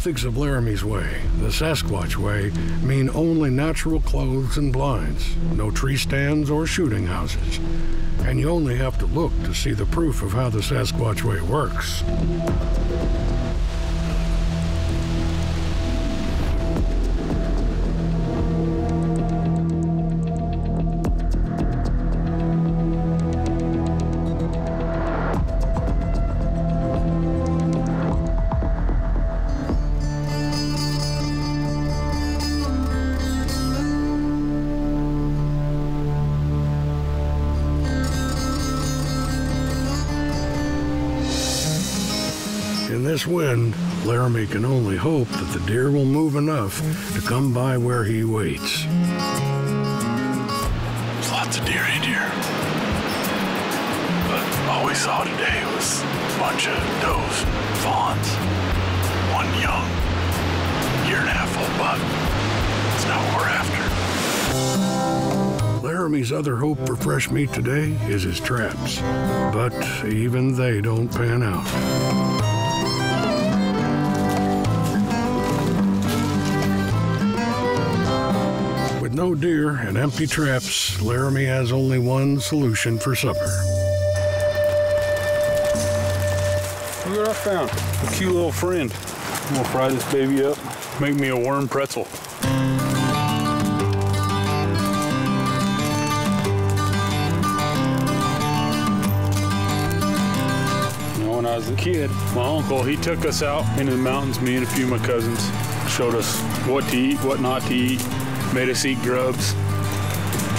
Ethics of Laramy's way, the Sasquatch way, mean only natural clothes and blinds, no tree stands or shooting houses. And you only have to look to see the proof of how the Sasquatch way works. This wind, Laramy can only hope that the deer will move enough to come by where he waits. There's lots of deer in here. But All we saw today was a bunch of does, fawns, one young, year and a half old buck. That's not what we're after. Laramy's other hope for fresh meat today is his traps, but even they don't pan out. No deer and empty traps, Laramy has only one solution for supper. Look what I found. A cute little friend. I'm gonna fry this baby up. Make me a worm pretzel. Was a kid, my uncle, he took us out into the mountains, me and a few of my cousins, showed us what to eat, what not to eat, made us eat grubs,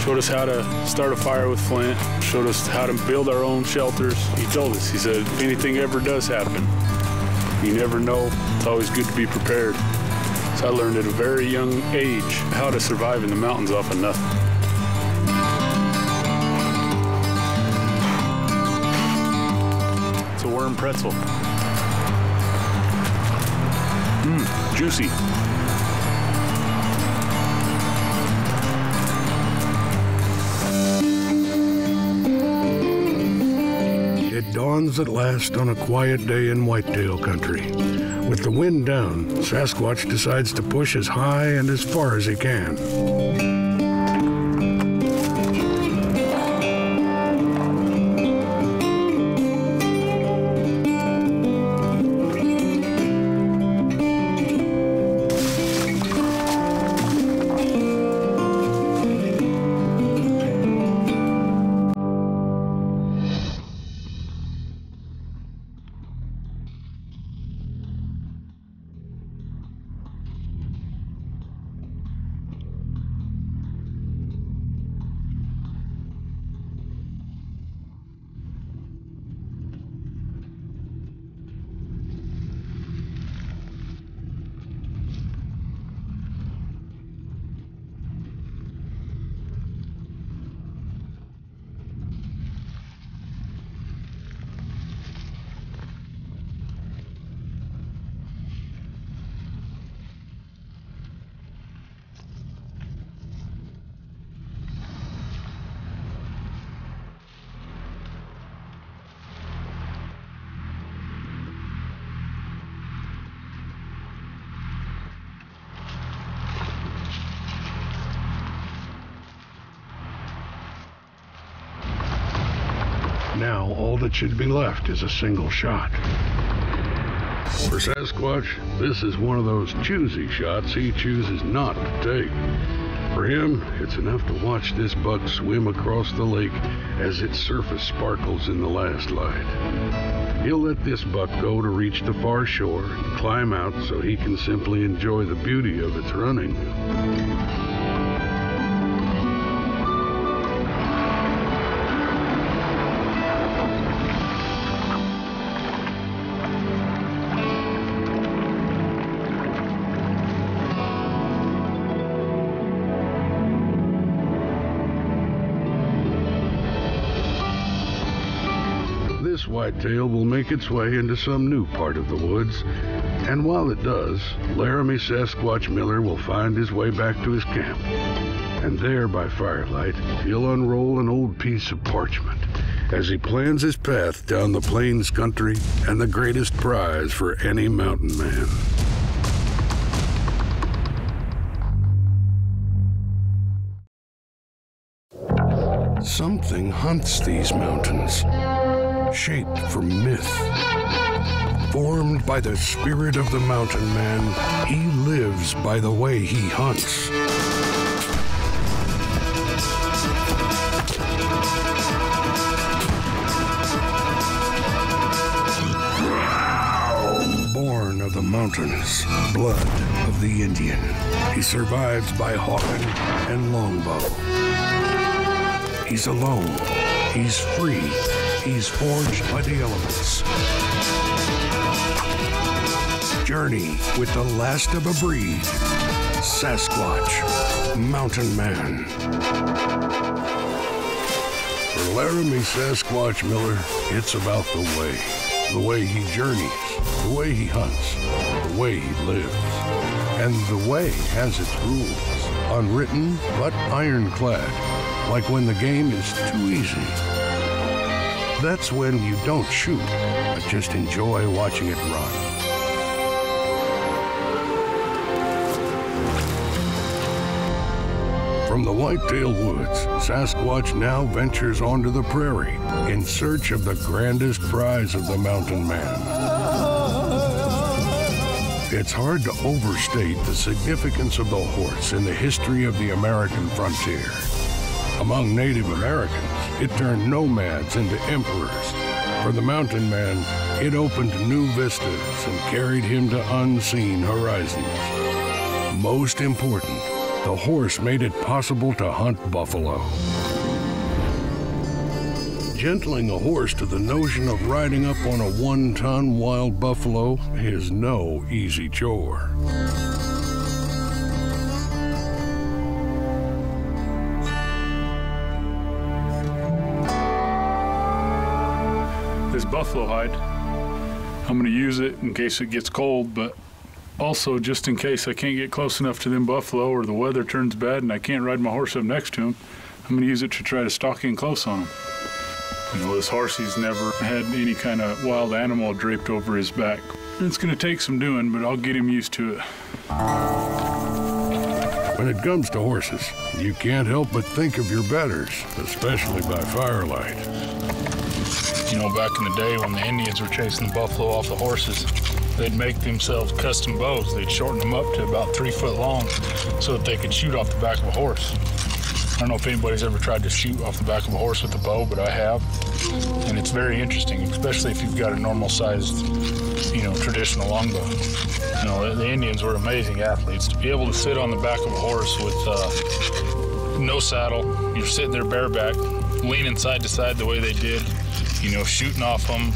showed us how to start a fire with flint, showed us how to build our own shelters. He told us, he said, if anything ever does happen, you never know. It's always good to be prepared. So I learned at a very young age how to survive in the mountains off of nothing. It's a worm pretzel. Mmm, juicy. Dawns at last on a quiet day in Whitetail country. With the wind down, Sasquatch decides to push as high and as far as he can. Should be left is a single shot. For Sasquatch, this is one of those choosy shots he chooses not to take. For him, it's enough to watch this buck swim across the lake as its surface sparkles in the last light. He'll let this buck go to reach the far shore and climb out so he can simply enjoy the beauty of its running. Whitetail will make its way into some new part of the woods, and while it does, Laramy Sasquatch Miller will find his way back to his camp. And there, by firelight, he'll unroll an old piece of parchment as he plans his path down the plains country and the greatest prize for any mountain man. Something hunts these mountains, shaped from myth. Formed by the spirit of the mountain man, he lives by the way he hunts. Born of the mountains, blood of the Indian, he survives by Hawken and longbow. He's alone. He's free. He's forged by the elements. Journey with the last of a breed. Sasquatch, Mountain Man. For Laramy Sasquatch Miller, it's about the way. The way he journeys, the way he hunts, the way he lives. And the way has its rules, unwritten but ironclad, like when the game is too easy. That's when you don't shoot, but just enjoy watching it run. From the Whitetail Woods, Sasquatch now ventures onto the prairie in search of the grandest prize of the mountain man. It's hard to overstate the significance of the horse in the history of the American frontier. Among Native Americans, it turned nomads into emperors. For the mountain man, it opened new vistas and carried him to unseen horizons. Most important, the horse made it possible to hunt buffalo. Gentling a horse to the notion of riding up on a one ton wild buffalo is no easy chore. Buffalo hide, I'm going to use it in case it gets cold, but also just in case I can't get close enough to them buffalo or the weather turns bad and I can't ride my horse up next to them, I'm going to use it to try to stalk in close on them. You know, this horse, he's never had any kind of wild animal draped over his back. It's going to take some doing, but I'll get him used to it. When it comes to horses, you can't help but think of your betters, especially by firelight. You know, back in the day when the Indians were chasing the buffalo off the horses, they'd make themselves custom bows. They'd shorten them up to about three foot long so that they could shoot off the back of a horse. I don't know if anybody's ever tried to shoot off the back of a horse with a bow, but I have. And it's very interesting, especially if you've got a normal sized, you know, traditional longbow. You know, the Indians were amazing athletes. To be able to sit on the back of a horse with uh, no saddle, you're sitting there bareback, leaning side to side the way they did, you know, shooting off them,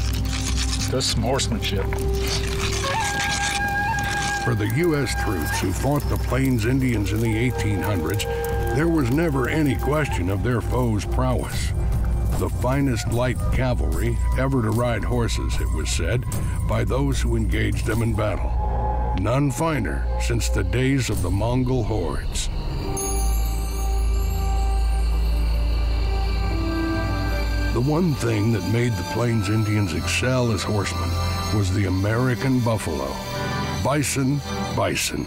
that's some horsemanship. For the U.S. troops who fought the Plains Indians in the 1800s, there was never any question of their foes' prowess. The finest light cavalry ever to ride horses, it was said, by those who engaged them in battle. None finer since the days of the Mongol hordes. The one thing that made the Plains Indians excel as horsemen was the American buffalo. Bison, bison.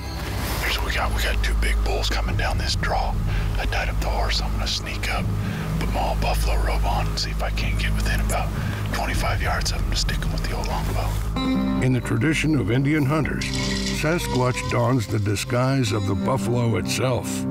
Here's what we got. We got two big bulls coming down this draw. I tied up the horse. I'm gonna sneak up, put my old buffalo robe on, and see if I can't get within about 25 yards of them to stick them with the old longbow. In the tradition of Indian hunters, Sasquatch dons the disguise of the buffalo itself.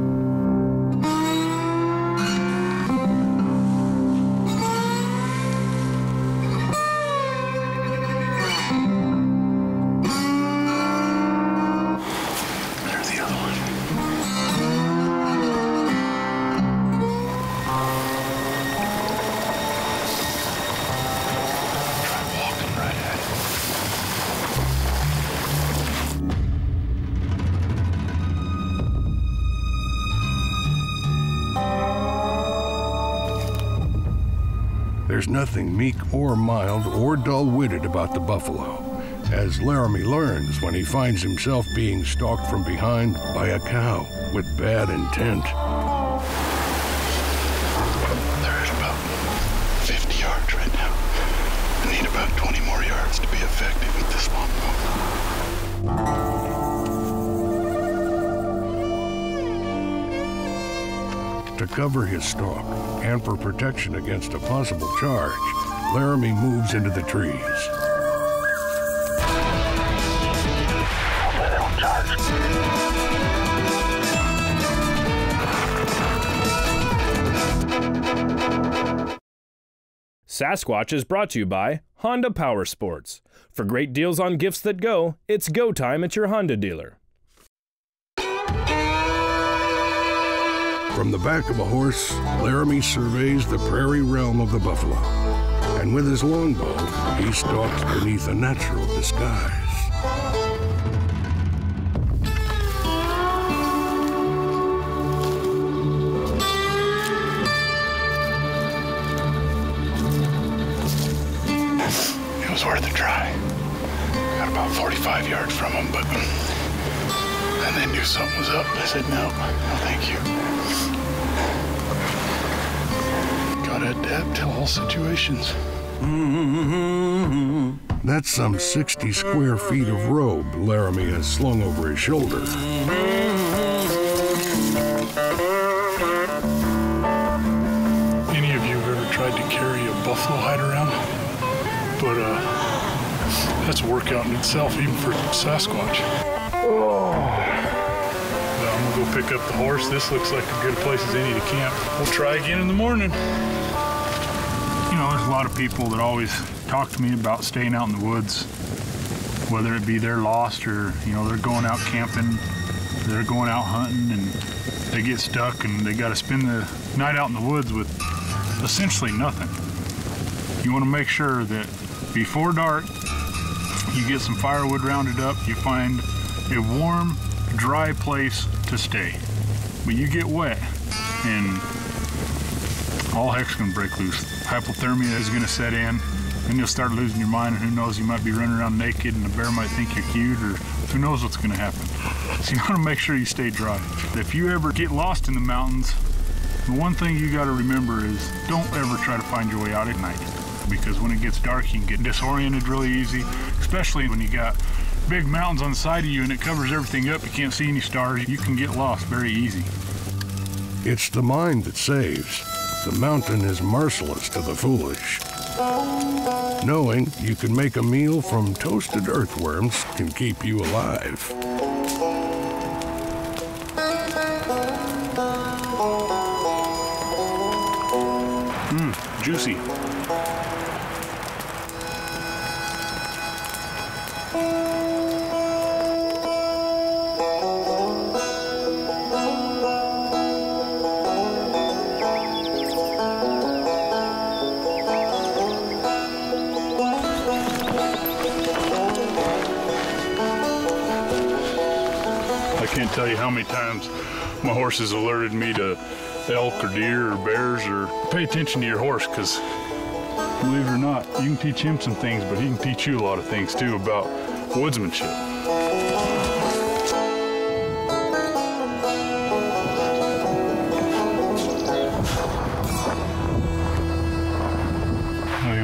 There's nothing meek or mild or dull-witted about the buffalo, as Laramy learns when he finds himself being stalked from behind by a cow with bad intent. Cover his stalk and for protection against a possible charge, Laramy moves into the trees. Sasquatch is brought to you by Honda Power Sports. For great deals on gifts that go, it's go time at your Honda dealer. From the back of a horse, Laramy surveys the prairie realm of the buffalo. And with his longbow, he stalks beneath a natural disguise. It was worth a try. Got about 45 yards from him, but and they knew something was up. I said, no, no, thank you. Gotta adapt to all situations. That's some 60 square feet of robe Laramy has slung over his shoulder. Any of you have ever tried to carry a buffalo hide around? But uh, that's a workout in itself, even for Sasquatch. Oh. Well, I'm gonna go pick up the horse. This looks like a good place as any to camp. We'll try again in the morning. A lot of people that always talk to me about staying out in the woods, whether it be they're lost or, you know, they're going out camping, they're going out hunting and they get stuck and they got to spend the night out in the woods with essentially nothing. You want to make sure that before dark, you get some firewood rounded up, you find a warm, dry place to stay. But you get wet and all heck's gonna break loose. Hypothermia is gonna set in, and you'll start losing your mind, and who knows, you might be running around naked, and the bear might think you're cute, or who knows what's gonna happen. So you wanna make sure you stay dry. If you ever get lost in the mountains, the one thing you gotta remember is don't ever try to find your way out at night. Because when it gets dark, you can get disoriented really easy, especially when you got big mountains on the side of you and it covers everything up. You can't see any stars. You can get lost very easy. It's the mind that saves. The mountain is merciless to the foolish. Knowing you can make a meal from toasted earthworms can keep you alive. Hmm, juicy. Can't tell you how many times my horse has alerted me to elk or deer or bears or pay attention to your horse because believe it or not, you can teach him some things, but he can teach you a lot of things too about woodsmanship.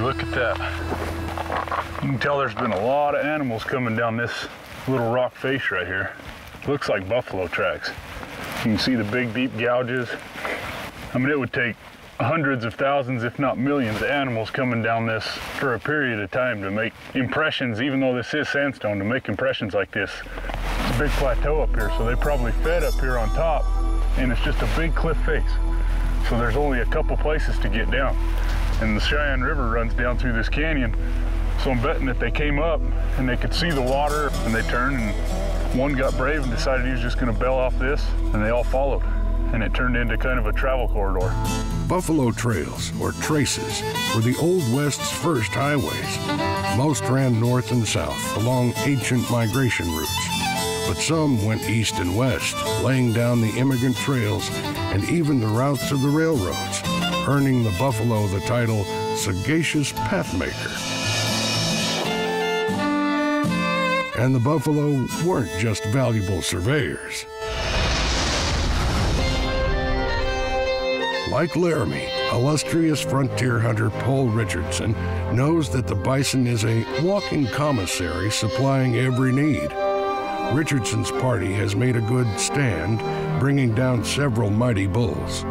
Look at that, you can tell there's been a lot of animals coming down this little rock face right here. Looks like buffalo tracks. You can see the big deep gouges. I mean, it would take hundreds of thousands, if not millions, of animals coming down this for a period of time to make impressions, even though this is sandstone, to make impressions like this. It's a big plateau up here, so they probably fed up here on top, and it's just a big cliff face. So there's only a couple places to get down. And the Cheyenne River runs down through this canyon. So I'm betting that they came up and they could see the water and they turned and one got brave and decided he was just gonna bail off this and they all followed. And it turned into kind of a travel corridor. Buffalo trails, or traces, were the Old West's first highways. Most ran north and south along ancient migration routes, but some went east and west, laying down the immigrant trails and even the routes of the railroads, earning the buffalo the title Sagacious Pathmaker. And the buffalo weren't just valuable surveyors. Like Laramy, illustrious frontier hunter Paul Richardson knows that the bison is a walking commissary supplying every need. Richardson's party has made a good stand, bringing down several mighty bulls.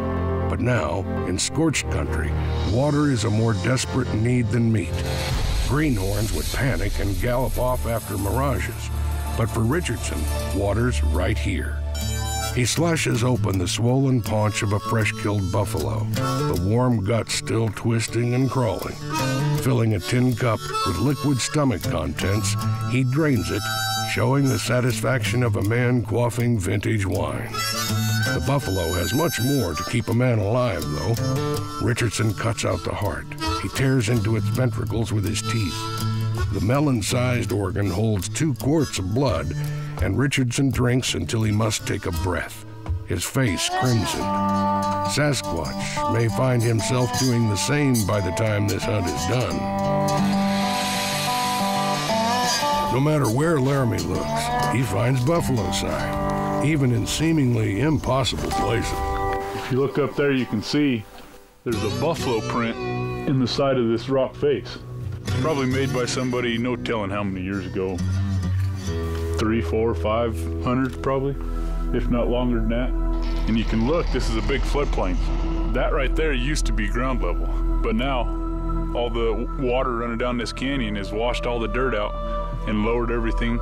But now, in scorched country, water is a more desperate need than meat. Greenhorns would panic and gallop off after mirages. But for Richardson, water's right here. He slashes open the swollen paunch of a fresh killed buffalo, the warm gut still twisting and crawling. Filling a tin cup with liquid stomach contents, he drains it, showing the satisfaction of a man quaffing vintage wine. The buffalo has much more to keep a man alive, though. Richardson cuts out the heart. He tears into its ventricles with his teeth. The melon sized organ holds two quarts of blood, and Richardson drinks until he must take a breath, his face crimson. Sasquatch may find himself doing the same by the time this hunt is done. No matter where Laramy looks, he finds buffalo sign, even in seemingly impossible places. If you look up there, you can see there's a buffalo print in the side of this rock face. Probably made by somebody, no telling how many years ago. Three, four, five hundred probably, if not longer than that. And you can look, this is a big floodplain. That right there used to be ground level, but now all the water running down this canyon has washed all the dirt out and lowered everything.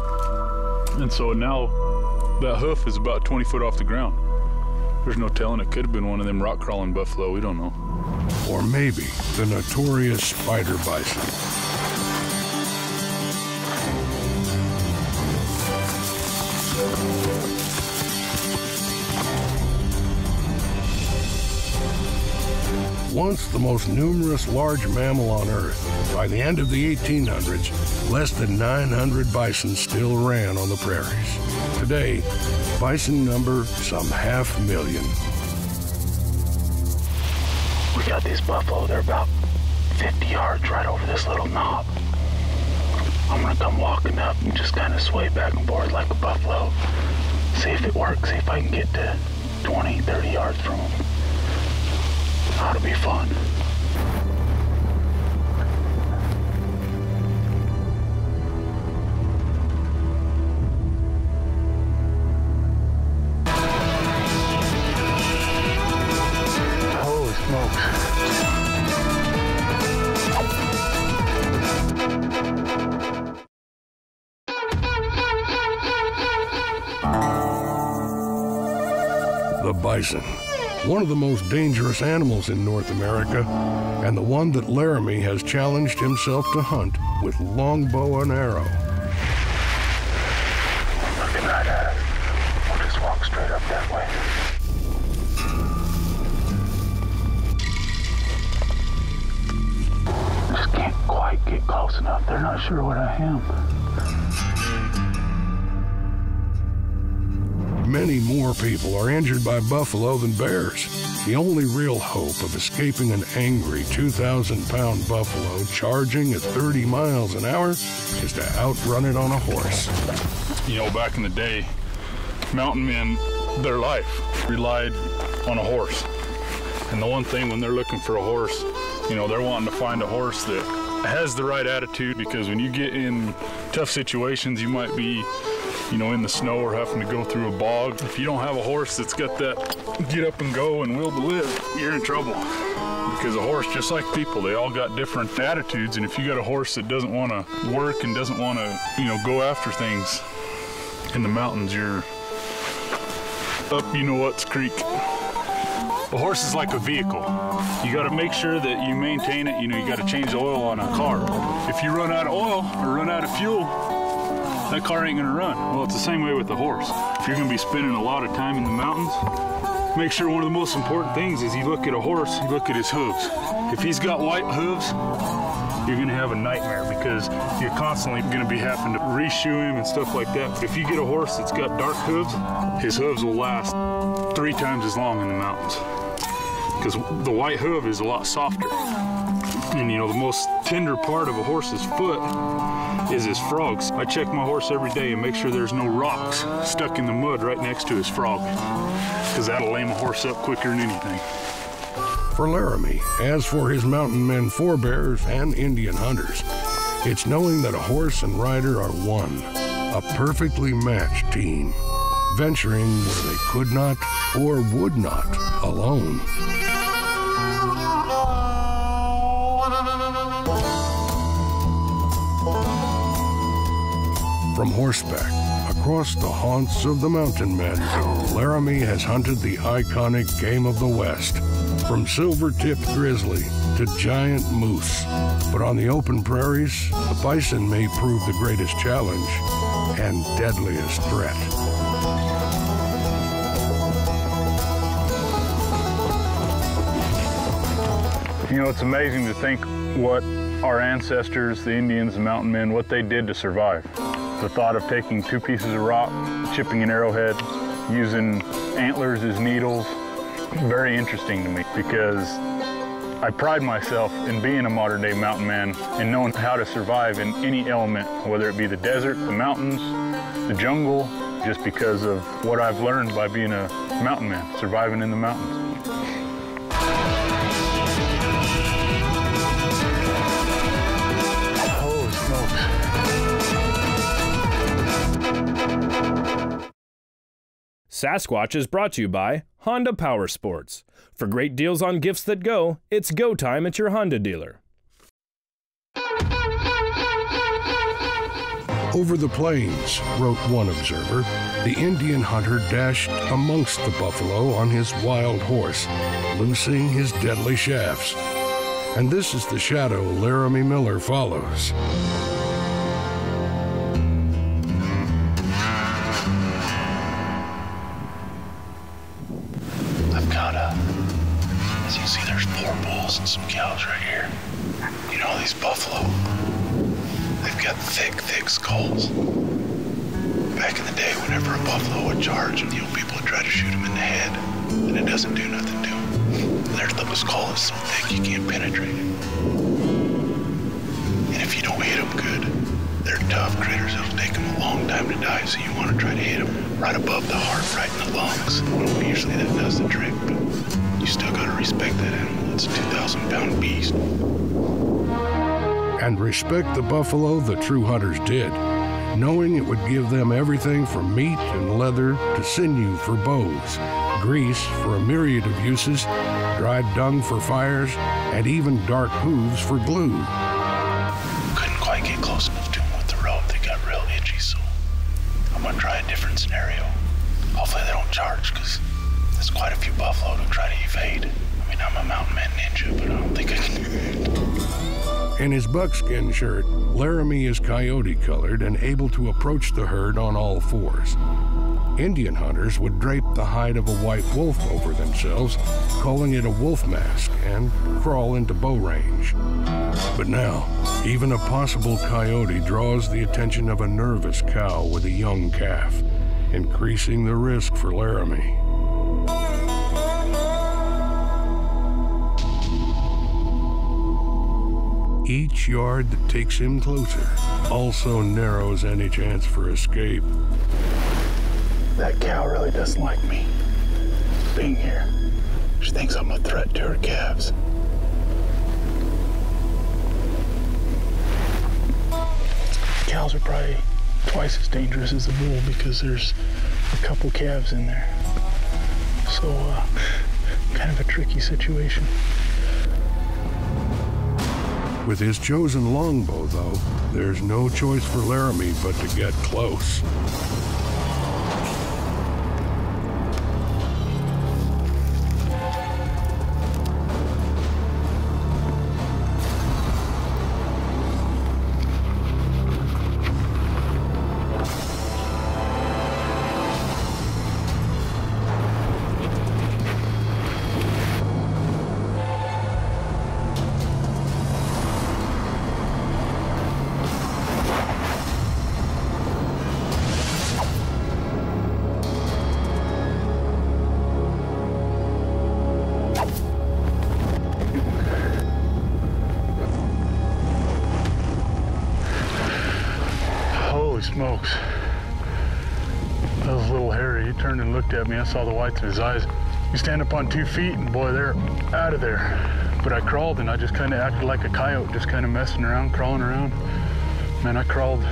And so now that hoof is about 20 foot off the ground. There's no telling, it could have been one of them rock crawling buffalo, we don't know. Or maybe the notorious spider bison. Once the most numerous large mammal on Earth, by the end of the 1800s, less than 900 bison still ran on the prairies. Today, bison number some half million. We got these buffalo. They're about 50 yards right over this little knob. I'm gonna come walking up and just kind of sway back and forth like a buffalo. See if it works. See if I can get to 20, 30 yards from them. Ought to be fun. Holy smokes. The bison, one of the most dangerous animals in North America, and the one that Laramy has challenged himself to hunt with longbow and arrow. Looking right at. We'll just walk straight up that way. Just can't quite get close enough. They're not sure what I am. Many more people are injured by buffalo than bears. The only real hope of escaping an angry 2,000 pound buffalo charging at 30 miles an hour is to outrun it on a horse. You know, back in the day, mountain men, their life relied on a horse. And the one thing when they're looking for a horse, you know, they're wanting to find a horse that has the right attitude because when you get in tough situations, you might be, you know, in the snow or having to go through a bog. If you don't have a horse that's got that get up and go and will to live, you're in trouble. Because a horse, just like people, they all got different attitudes. And if you got a horse that doesn't want to work and doesn't want to, you know, go after things in the mountains, you're up you know what's creek. A horse is like a vehicle. You got to make sure that you maintain it. You know, you got to change the oil on a car. If you run out of oil or run out of fuel, that car ain't gonna run. Well, it's the same way with the horse. If you're gonna be spending a lot of time in the mountains, make sure one of the most important things is you look at a horse, you look at his hooves. If he's got white hooves, you're gonna have a nightmare because you're constantly gonna be having to reshoe him and stuff like that. If you get a horse that's got dark hooves, his hooves will last three times as long in the mountains. Because the white hoof is a lot softer. And you know, the most tender part of a horse's foot is his frogs. I check my horse every day and make sure there's no rocks stuck in the mud right next to his frog. Because that'll lame a horse up quicker than anything. For Laramy, as for his mountain men forebears and Indian hunters, it's knowing that a horse and rider are one, a perfectly matched team, venturing where they could not or would not alone. From horseback, across the haunts of the mountain men, Laramy has hunted the iconic game of the West, from silver-tipped grizzly to giant moose. But on the open prairies, the bison may prove the greatest challenge and deadliest threat. You know, it's amazing to think what our ancestors, the Indians, the mountain men, what they did to survive. The thought of taking two pieces of rock, chipping an arrowhead, using antlers as needles, very interesting to me because I pride myself in being a modern day mountain man and knowing how to survive in any element, whether it be the desert, the mountains, the jungle, just because of what I've learned by being a mountain man, surviving in the mountains. Sasquatch is brought to you by Honda Power Sports. For great deals on gifts that go, it's go time at your Honda dealer. Over the plains, wrote one observer, the Indian hunter dashed amongst the buffalo on his wild horse, loosing his deadly shafts. And this is the shadow Laramy Miller follows. Thick, thick skulls. Back in the day, whenever a buffalo would charge, and the old people would try to shoot him in the head, and it doesn't do nothing to him. Their the skull is so thick you can't penetrate it. And if you don't hit them good, they're tough critters. It'll take them a long time to die, so you want to try to hit them right above the heart, right in the lungs. Well, usually that does the trick, but you still got to respect that animal. It's a 2,000 pound beast. And respect the buffalo the true hunters did, knowing it would give them everything from meat and leather to sinew for bows, grease for a myriad of uses, dried dung for fires, and even dark hooves for glue. Couldn't quite get close enough to them with the rope. They got real itchy, so I'm gonna try a different scenario. Hopefully they don't charge, because there's quite a few buffalo to try to evade. I mean, I'm a mountain man ninja, but I don't think I can do it. In his buckskin shirt, Laramy is coyote colored and able to approach the herd on all fours. Indian hunters would drape the hide of a white wolf over themselves, calling it a wolf mask, and crawl into bow range. But now, even a possible coyote draws the attention of a nervous cow with a young calf, increasing the risk for Laramy. Each yard that takes him closer also narrows any chance for escape. That cow really doesn't like me being here. She thinks I'm a threat to her calves. Cows are probably twice as dangerous as the bull because there's a couple calves in there. So, uh, kind of a tricky situation. With his chosen longbow, though, there's no choice for Laramy but to get close. Whites in his eyes. You stand up on two feet, and boy, they're out of there. But I crawled, and I just kind of acted like a coyote, just kind of messing around, crawling around. Man, I crawled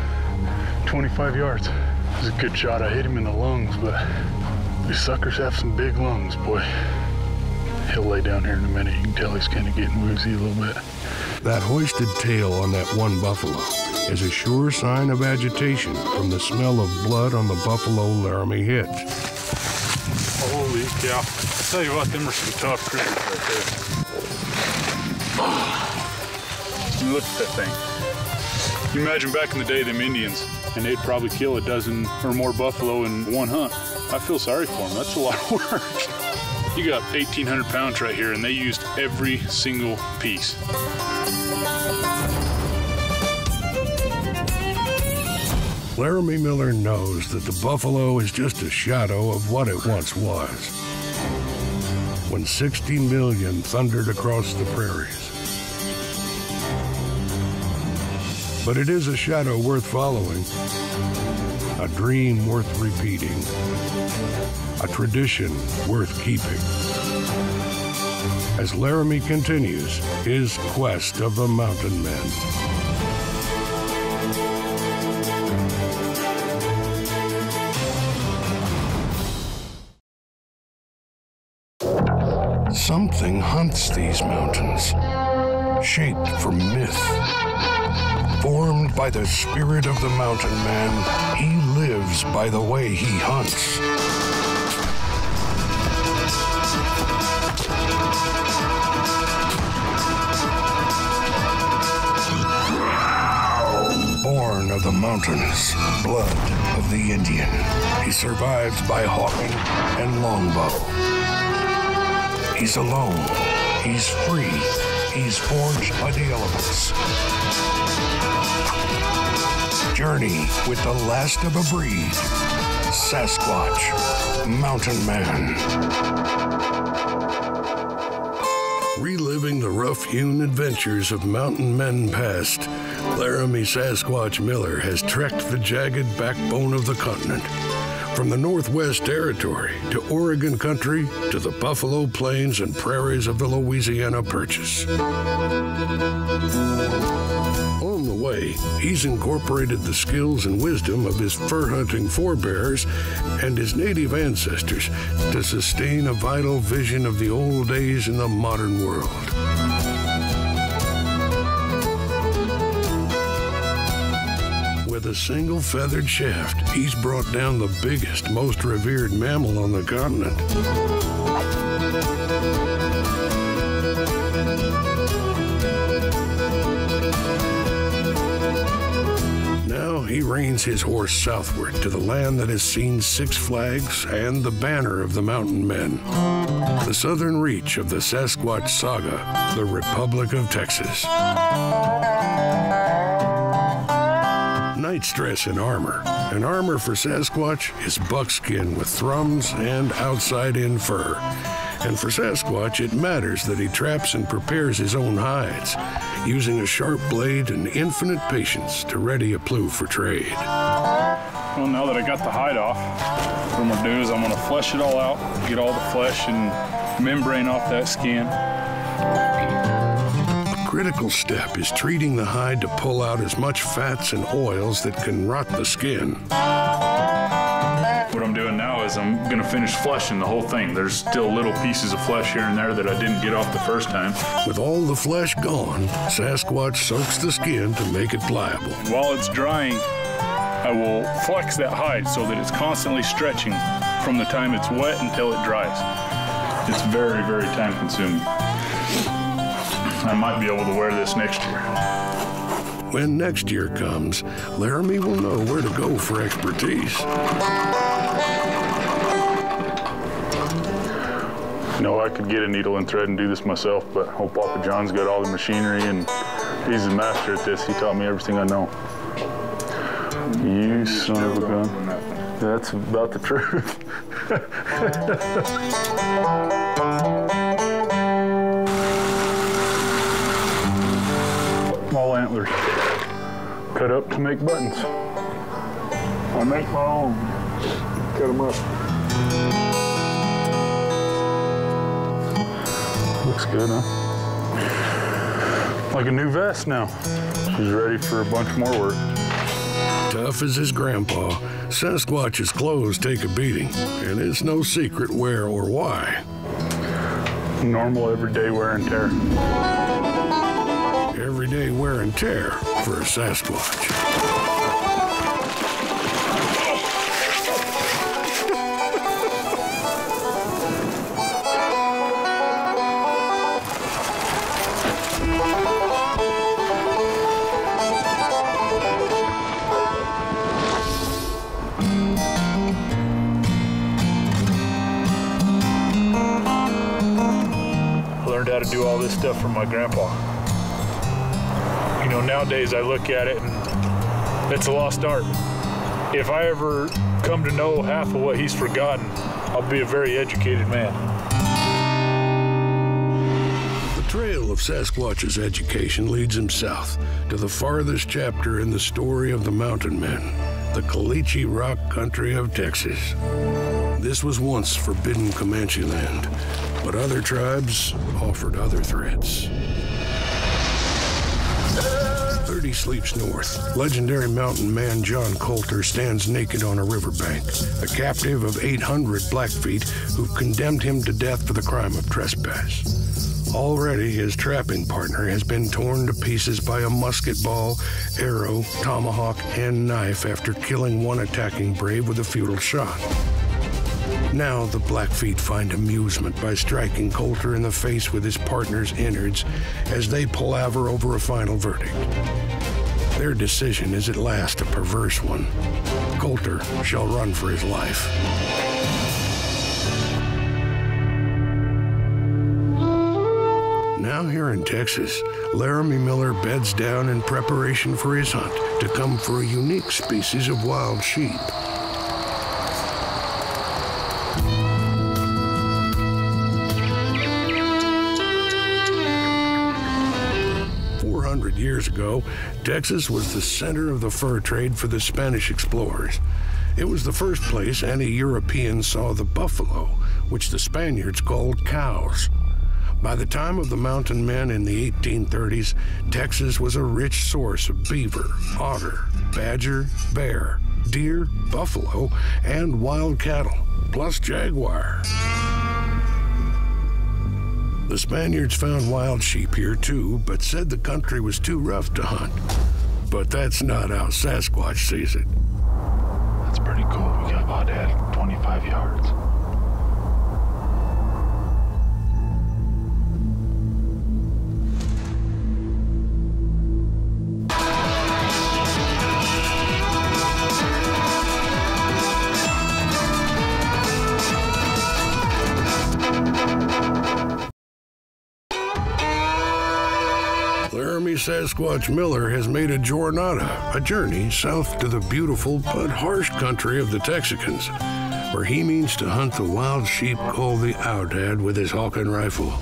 25 yards. It was a good shot. I hit him in the lungs, but these suckers have some big lungs, boy. He'll lay down here in a minute. You can tell he's kind of getting woozy a little bit. That hoisted tail on that one buffalo is a sure sign of agitation from the smell of blood on the buffalo Laramy hits. Holy cow. I tell you what, them are some tough critters right there. Look at that thing. You imagine back in the day, them Indians, and they'd probably kill a dozen or more buffalo in one hunt. I feel sorry for them. That's a lot of work. You got 1,800 pounds right here, and they used every single piece. Laramy Miller knows that the buffalo is just a shadow of what it once was. When 60 million thundered across the prairies. But it is a shadow worth following, a dream worth repeating, a tradition worth keeping. As Laramy continues his quest of the mountain men. Something hunts these mountains, shaped from myth. Formed by the spirit of the mountain man, he lives by the way he hunts. Born of the mountains, blood of the Indian, he survives by Hawken and longbow. He's alone. He's free. He's forged by the elements. Journey with the last of a breed. Sasquatch, Mountain Man. Reliving the rough hewn adventures of mountain men past, Laramy Sasquatch Miller has trekked the jagged backbone of the continent. From the Northwest Territory to Oregon country to the Buffalo Plains and prairies of the Louisiana Purchase. On the way, he's incorporated the skills and wisdom of his fur hunting forebears and his native ancestors to sustain a vital vision of the old days in the modern world. A single feathered shaft, he's brought down the biggest, most revered mammal on the continent. Now he reins his horse southward to the land that has seen Six Flags and the banner of the mountain men. The southern reach of the Sasquatch saga, the Republic of Texas. Night dress and armor. And armor for Sasquatch is buckskin with thrums and outside in fur. And for Sasquatch, it matters that he traps and prepares his own hides, using a sharp blade and infinite patience to ready a plew for trade. Well, now that I got the hide off, what I'm gonna do is I'm gonna flesh it all out, get all the flesh and membrane off that skin. Critical step is treating the hide to pull out as much fats and oils that can rot the skin. What I'm doing now is I'm gonna finish fleshing the whole thing. There's still little pieces of flesh here and there that I didn't get off the first time. With all the flesh gone, Sasquatch soaks the skin to make it pliable. While it's drying, I will flex that hide so that it's constantly stretching from the time it's wet until it dries. It's very, very time consuming. I might be able to wear this next year. When next year comes, Laramy will know where to go for expertise. You know, I could get a needle and thread and do this myself, but old Papa John's got all the machinery and he's the master at this. He taught me everything I know. You son of a gun. That's about the truth. antlers. Cut up to make buttons. I make my own. Cut them up. Looks good, huh? Like a new vest now. She's ready for a bunch more work. Tough as his grandpa, Sasquatch's clothes take a beating, and it's no secret where or why. Normal everyday wear and tear. Everyday wear and tear for a Sasquatch. Learned how to do all this stuff from my grandpa. Know, nowadays I look at it and it's a lost art. If I ever come to know half of what he's forgotten, I'll be a very educated man. The trail of Sasquatch's education leads him south to the farthest chapter in the story of the mountain men, the Caliche Rock country of Texas. This was once forbidden Comanche land, but other tribes offered other threats. 30 sleeps north. Legendary mountain man John Colter stands naked on a riverbank, a captive of 800 Blackfeet who've condemned him to death for the crime of trespass. Already, his trapping partner has been torn to pieces by a musket ball, arrow, tomahawk, and knife after killing one attacking brave with a futile shot. Now the Blackfeet find amusement by striking Colter in the face with his partner's innards as they palaver over a final verdict. Their decision is at last a perverse one. Colter shall run for his life. Now here in Texas, Laramy Miller beds down in preparation for his hunt to come for a unique species of wild sheep. Years ago, Texas was the center of the fur trade for the Spanish explorers. It was the first place any European saw the buffalo, which the Spaniards called cows. By the time of the mountain men in the 1830s, Texas was a rich source of beaver, otter, badger, bear, deer, buffalo, and wild cattle, plus jaguar. The Spaniards found wild sheep here too, but said the country was too rough to hunt. But that's not how Sasquatch sees it. That's pretty cool. We got about at 25 yards. Sasquatch Miller has made a jornada, a journey south to the beautiful but harsh country of the Texicans, where he means to hunt the wild sheep called the Aoudad with his Hawken rifle.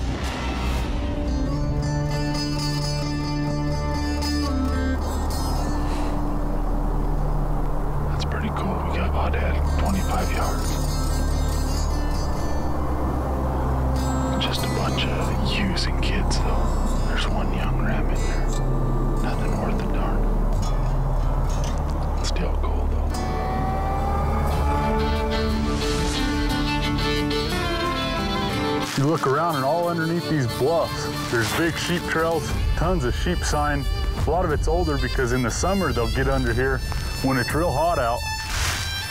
Look around and all underneath these bluffs, there's big sheep trails, tons of sheep sign. A lot of it's older because in the summer they'll get under here. When it's real hot out,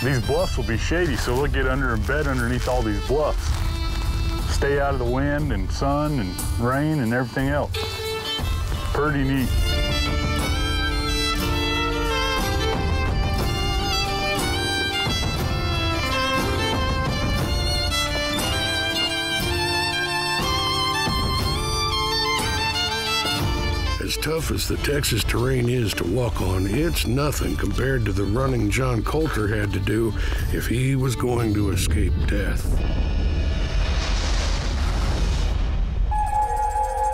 these bluffs will be shady, so they'll get under and bed underneath all these bluffs. Stay out of the wind and sun and rain and everything else. Pretty neat. Tough as the Texas terrain is to walk on, it's nothing compared to the running John Colter had to do if he was going to escape death.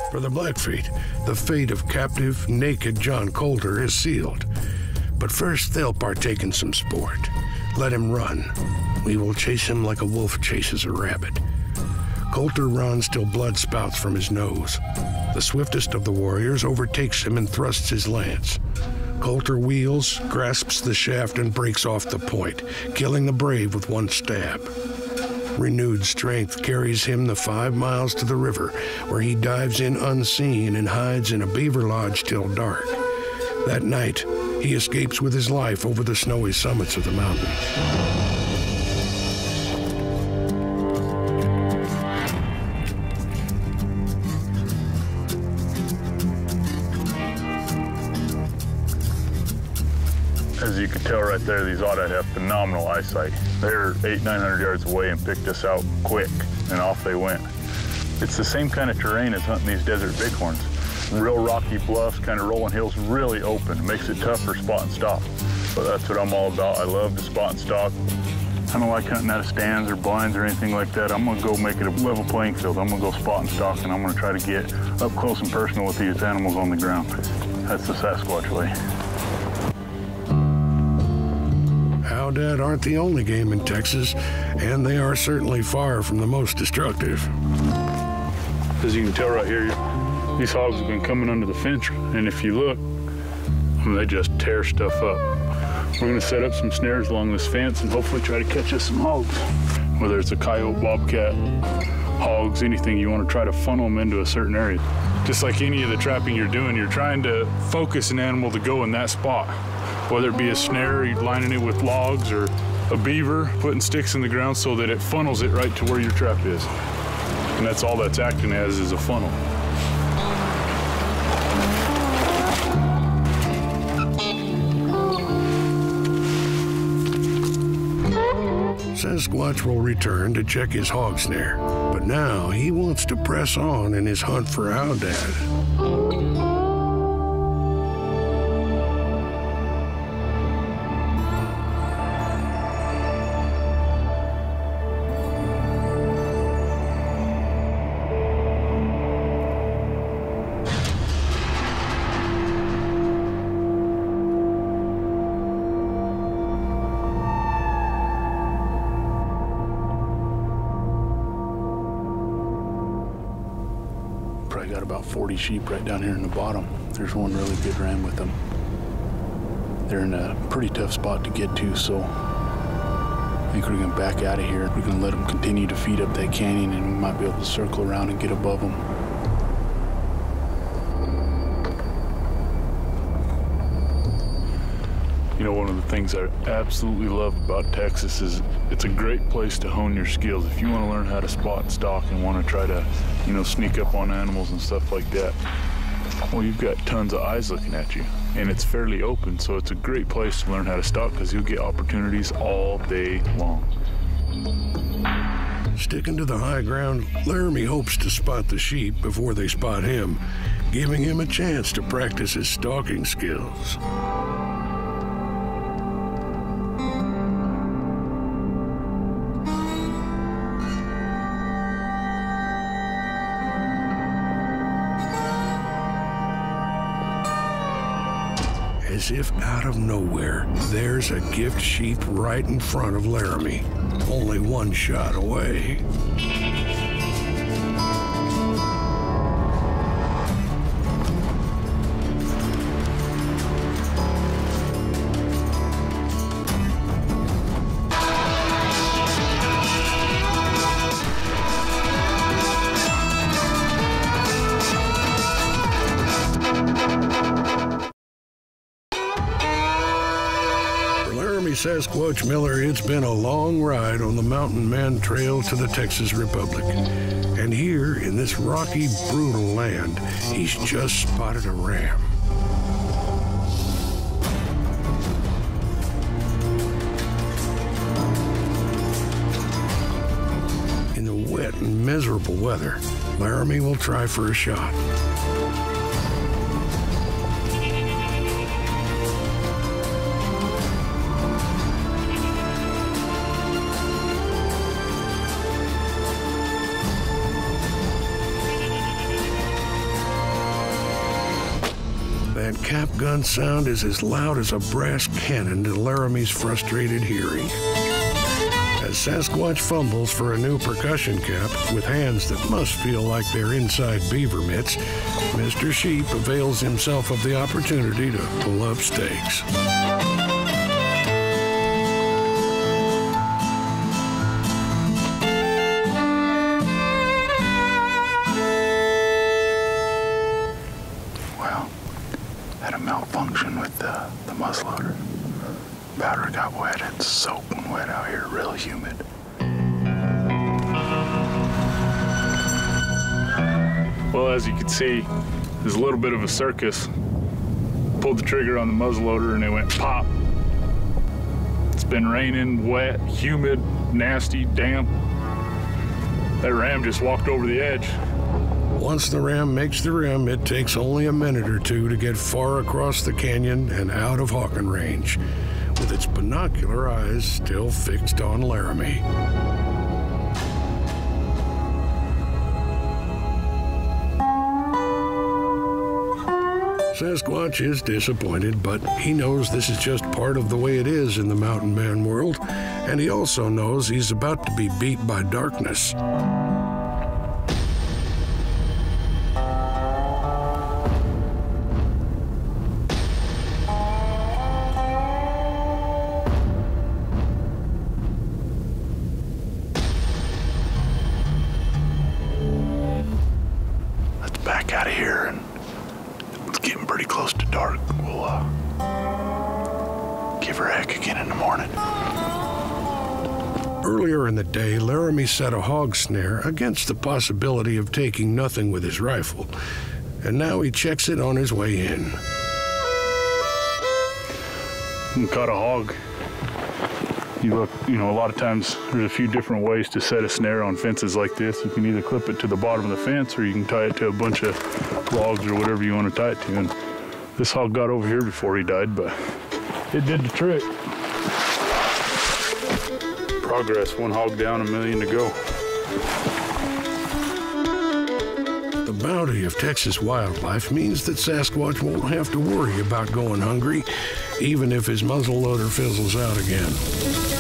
For the Blackfeet, the fate of captive, naked John Colter is sealed. But first, they'll partake in some sport. Let him run. We will chase him like a wolf chases a rabbit. Colter runs till blood spouts from his nose. The swiftest of the warriors overtakes him and thrusts his lance. Colter wheels, grasps the shaft, and breaks off the point, killing the brave with one stab. Renewed strength carries him the five miles to the river, where he dives in unseen and hides in a beaver lodge till dark. That night, he escapes with his life over the snowy summits of the mountains. Can tell right there, these aoudad have phenomenal eyesight. They're eight, 900 yards away and picked us out quick, and off they went. It's the same kind of terrain as hunting these desert bighorns. Real rocky bluffs, kind of rolling hills, really open. Makes it tough for spot and stalk. But that's what I'm all about. I love to spot and stalk. I don't like hunting out of stands or blinds or anything like that. I'm gonna go make it a level playing field. I'm gonna go spot and stalk and I'm gonna try to get up close and personal with these animals on the ground. That's the Sasquatch way. Aoudad aren't the only game in Texas, and they are certainly far from the most destructive. As you can tell right here, these hogs have been coming under the fence, and if you look, I mean, they just tear stuff up. We're gonna set up some snares along this fence and hopefully try to catch us some hogs. Whether it's a coyote, bobcat, hogs, anything, you wanna try to funnel them into a certain area. Just like any of the trapping you're doing, you're trying to focus an animal to go in that spot. Whether it be a snare, lining it with logs, or a beaver, putting sticks in the ground so that it funnels it right to where your trap is. And that's all that's acting as is a funnel. Sasquatch will return to check his hog snare, but now he wants to press on in his hunt for Aoudad. Sheep right down here in the bottom. There's one really good ram with them. They're in a pretty tough spot to get to, so I think we're gonna back out of here. We're gonna let them continue to feed up that canyon and we might be able to circle around and get above them. You know, one of the things I absolutely love about Texas is it's a great place to hone your skills. If you want to learn how to spot and stalk and want to try to, you know, sneak up on animals and stuff like that, well, you've got tons of eyes looking at you. And it's fairly open, so it's a great place to learn how to stalk because you'll get opportunities all day long. Sticking to the high ground, Laramy hopes to spot the sheep before they spot him, giving him a chance to practice his stalking skills. As if out of nowhere, there's a gift sheep right in front of Laramy, only one shot away. Miller, it's been a long ride on the Mountain Man Trail to the Texas Republic. And here, in this rocky, brutal land, he's just spotted a ram. In the wet and miserable weather, Laramy will try for a shot. Gun sound is as loud as a brass cannon to Laramy's frustrated hearing. As Sasquatch fumbles for a new percussion cap with hands that must feel like they're inside beaver mitts, Mr. Sheep avails himself of the opportunity to pull up stakes. Little bit of a circus. Pulled the trigger on the muzzleloader and it went pop. It's been raining, wet, humid, nasty, damp. That ram just walked over the edge. Once the ram makes the rim, it takes only a minute or two to get far across the canyon and out of Hawken range. with its binocular eyes still fixed on Laramy. Sasquatch is disappointed, but he knows this is just part of the way it is in the mountain man world, and he also knows he's about to be beat by darkness. In the morning. Earlier in the day, Laramy set a hog snare against the possibility of taking nothing with his rifle, and now he checks it on his way in. and cut a hog. You look, you know, a lot of times there's a few different ways to set a snare on fences like this. You can either clip it to the bottom of the fence or you can tie it to a bunch of logs or whatever you want to tie it to. And this hog got over here before he died, but it did the trick. Progress, one hog down, a million to go. The bounty of Texas wildlife means that Sasquatch won't have to worry about going hungry, even if his muzzleloader fizzles out again.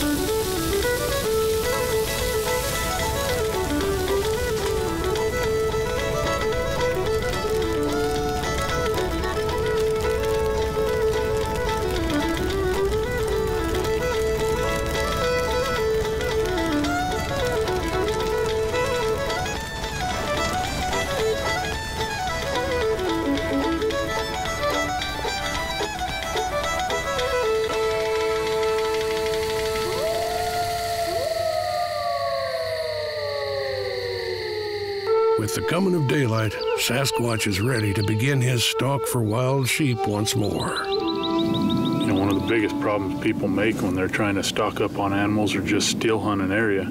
Coming of daylight, Sasquatch is ready to begin his stalk for wild sheep once more. You know, one of the biggest problems people make when they're trying to stock up on animals or just still hunt an area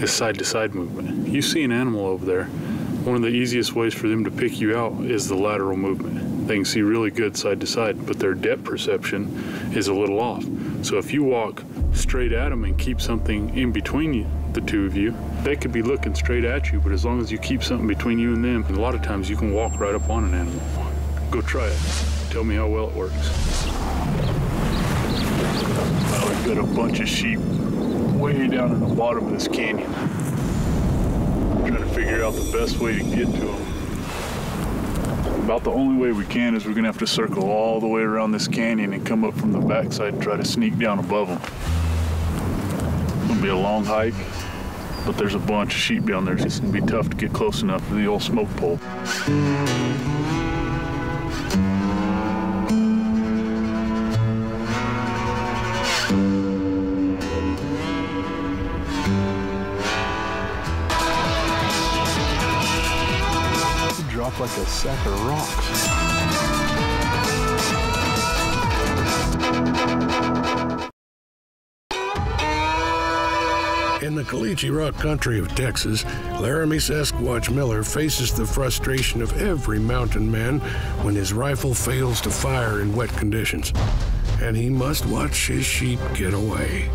is side to side movement. You see an animal over there, one of the easiest ways for them to pick you out is the lateral movement. They can see really good side to side, but their depth perception is a little off. So if you walk straight at them and keep something in between you, the two of you, they could be looking straight at you, but as long as you keep something between you and them, a lot of times you can walk right up on an animal. Go try it. Tell me how well it works. We've got a bunch of sheep way down in the bottom of this canyon. trying to figure out the best way to get to them. About the only way we can is we're gonna have to circle all the way around this canyon and come up from the backside and try to sneak down above them. It's gonna be a long hike, but there's a bunch of sheep down there. It's gonna be tough to get close enough to the old smoke pole. Drop like a sack of rocks. Caliche Rock country of Texas, Laramy Sasquatch Miller faces the frustration of every mountain man when his rifle fails to fire in wet conditions, and he must watch his sheep get away.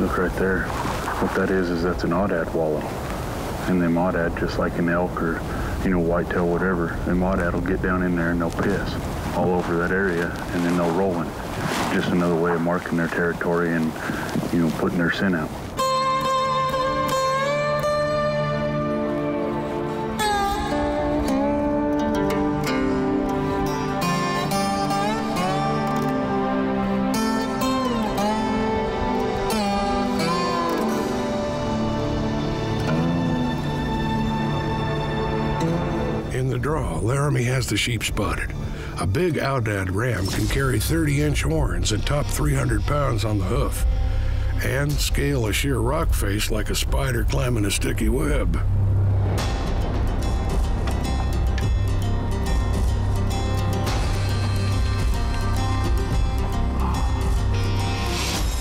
Look right there. What that is, is that's an aoudad wallow. And them aoudad, just like an elk or, you know, whitetail, whatever, them aoudad will get down in there and they'll piss. all over that area, and then they'll roll in. Just another way of marking their territory and, you know, putting their scent out. Laramy has the sheep spotted. A big Aoudad ram can carry 30 inch horns and top 300 pounds on the hoof, and scale a sheer rock face like a spider climbing a sticky web.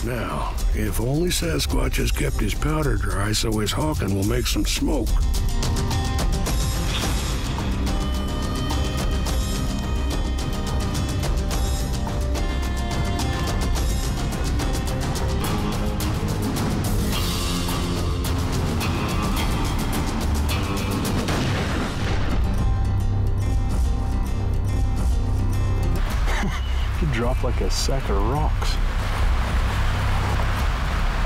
Now, if only Sasquatch has kept his powder dry so his Hawken will make some smoke. Sack of rocks.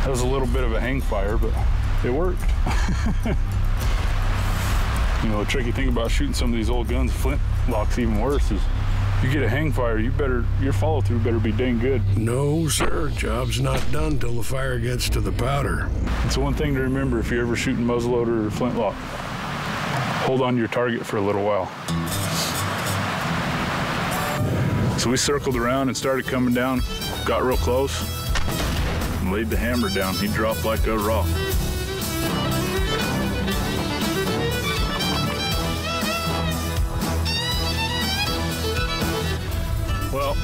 That was a little bit of a hang fire, but it worked. you know, the tricky thing about shooting some of these old guns, flint locks even worse, is you get a hang fire, you better your follow through better be dang good. No, sir. Job's not done till the fire gets to the powder. It's one thing to remember if you're ever shooting muzzleloader or flintlock. Hold on to your target for a little while. So we circled around and started coming down, got real close, laid the hammer down. He dropped like a rock. Well,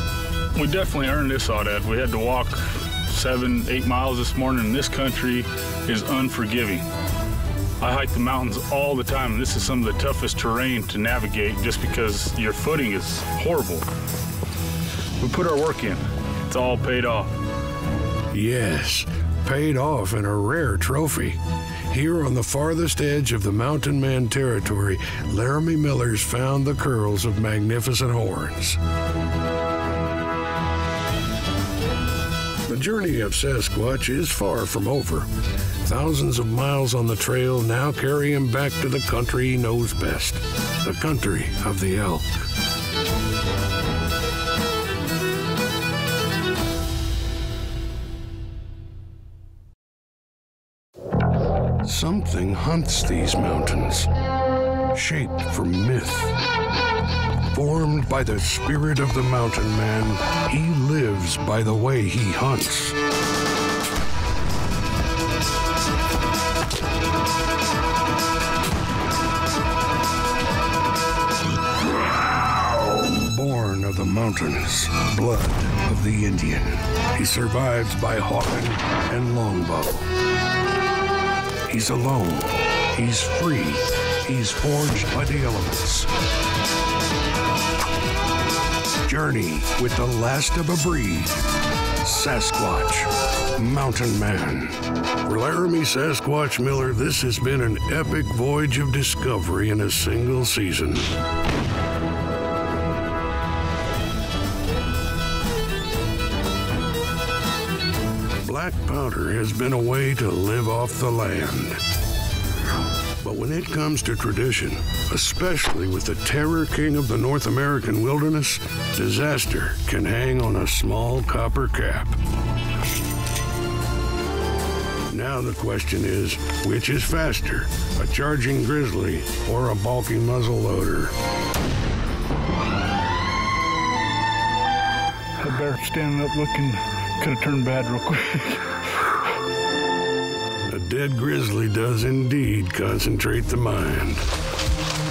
we definitely earned this aoudad. We had to walk seven, eight miles this morning, this country is unforgiving. I hike the mountains all the time, this is some of the toughest terrain to navigate just because your footing is horrible. We put our work in. It's all paid off. Yes, paid off in a rare trophy. Here on the farthest edge of the Mountain Man territory, Laramy Millers found the curls of magnificent horns. The journey of Sasquatch is far from over. Thousands of miles on the trail now carry him back to the country he knows best the country of the elk. Something hunts these mountains, shaped from myth. Formed by the spirit of the mountain man, he lives by the way he hunts. Born of the mountains, blood of the Indian, he survives by Hawken and longbow. He's alone. He's free. He's forged by the elements. Journey with the last of a breed. Sasquatch, Mountain Man. For Laramy Sasquatch Miller, this has been an epic voyage of discovery in a single season. Black powder has been a way to live off the land. But when it comes to tradition, especially with the terror king of the North American wilderness, disaster can hang on a small copper cap. Now the question is, which is faster, a charging grizzly or a balky muzzleloader? That bear standing up looking could have turned bad real quick. A dead grizzly does indeed concentrate the mind.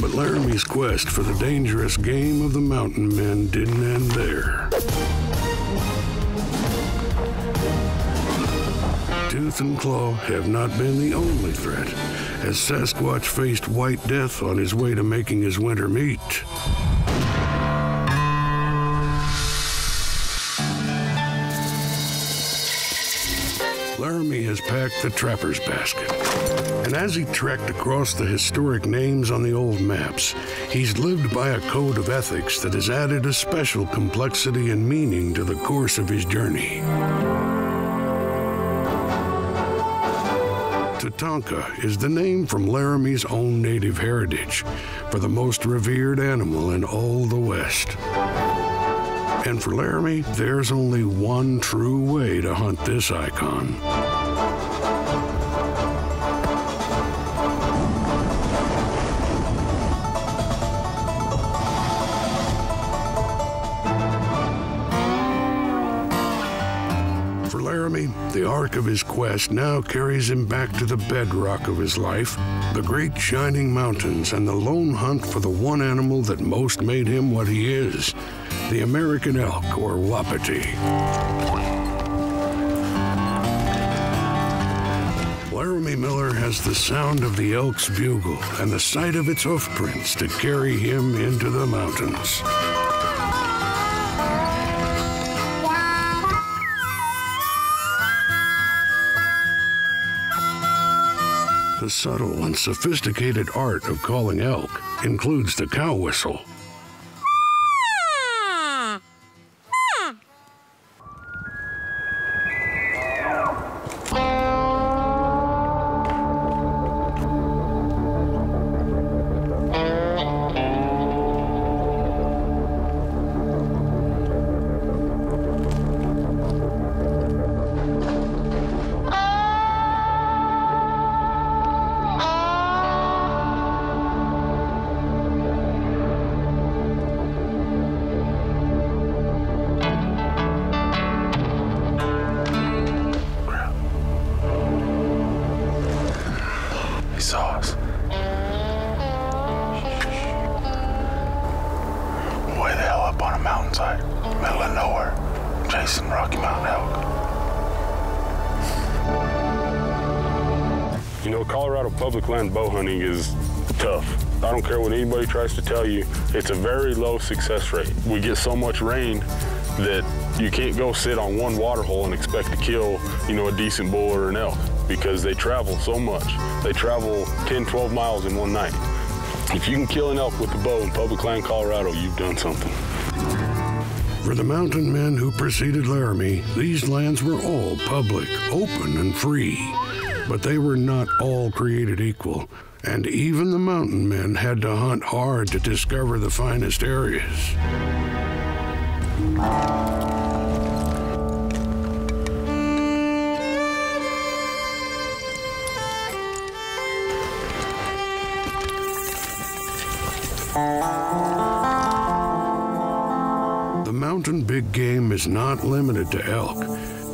But Laramy's quest for the dangerous game of the mountain men didn't end there. Tooth and claw have not been the only threat, as Sasquatch faced White Death on his way to making his winter meat. Has packed the trapper's basket. And as he trekked across the historic names on the old maps, he's lived by a code of ethics that has added a special complexity and meaning to the course of his journey. Tatanka is the name from Laramy's own native heritage for the most revered animal in all the West. And for Laramy, there's only one true way to hunt this icon. The arc of his quest now carries him back to the bedrock of his life the great shining mountains and the lone hunt for the one animal that most made him what he is the American elk or wapiti. Laramy Miller has the sound of the elk's bugle and the sight of its hoofprints to carry him into the mountains. The subtle and sophisticated art of calling elk includes the cow whistle. It's a very low success rate. We get so much rain that you can't go sit on one water hole and expect to kill, you know, a decent bull or an elk because they travel so much. They travel 10, 12 miles in one night. If you can kill an elk with a bow in public land Colorado, you've done something. For the mountain men who preceded Laramy, these lands were all public, open, and free. But they were not all created equal, and even the mountain men had to hunt hard to discover the finest areas. The mountain big game is not limited to elk.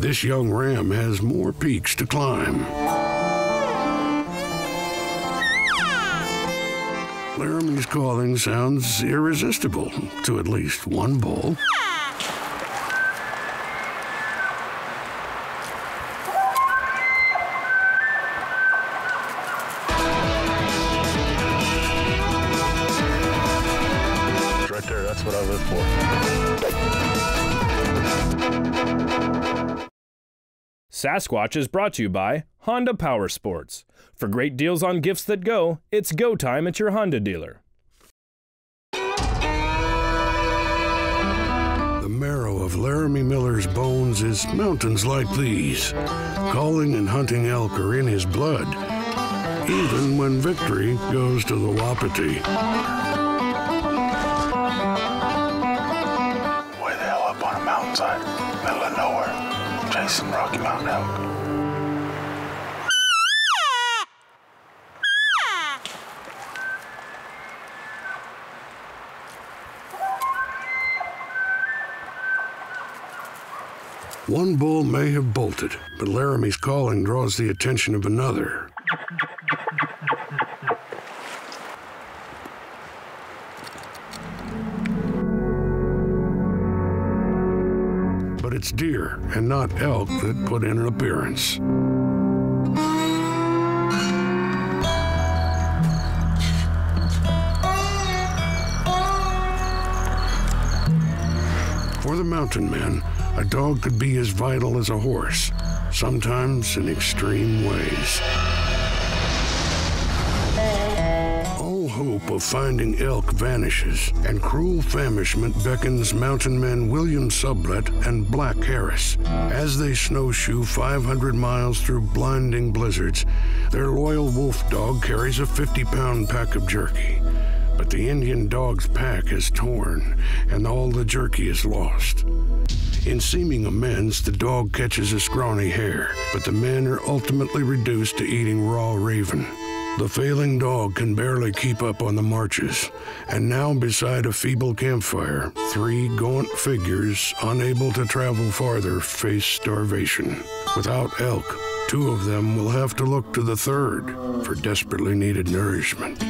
This young ram has more peaks to climb. Laramy's calling sounds irresistible to at least one bull. Right there, that's what I live for. Sasquatch is brought to you by Honda Power Sports. For great deals on gifts that go, it's go time at your Honda dealer. The marrow of Laramy Miller's bones is mountains like these. Calling and hunting elk are in his blood, even when victory goes to the Wapiti. Way the hell up on a mountainside, middle of nowhere, chasing Rocky Mountain elk. One bull may have bolted, but Laramy's calling draws the attention of another. But it's deer and not elk that put in an appearance. For the mountain men, a dog could be as vital as a horse. sometimes in extreme ways. All hope of finding elk vanishes, and cruel famishment beckons mountain men William Sublette and Black Harris. As they snowshoe 500 miles through blinding blizzards, their loyal wolf dog carries a 50 pound pack of jerky. The Indian dog's pack is torn, and all the jerky is lost. In seeming amends, the dog catches a scrawny hare, but the men are ultimately reduced to eating raw raven. The failing dog can barely keep up on the marches, and now beside a feeble campfire, three gaunt figures, unable to travel farther, face starvation. Without elk, two of them will have to look to the third for desperately needed nourishment.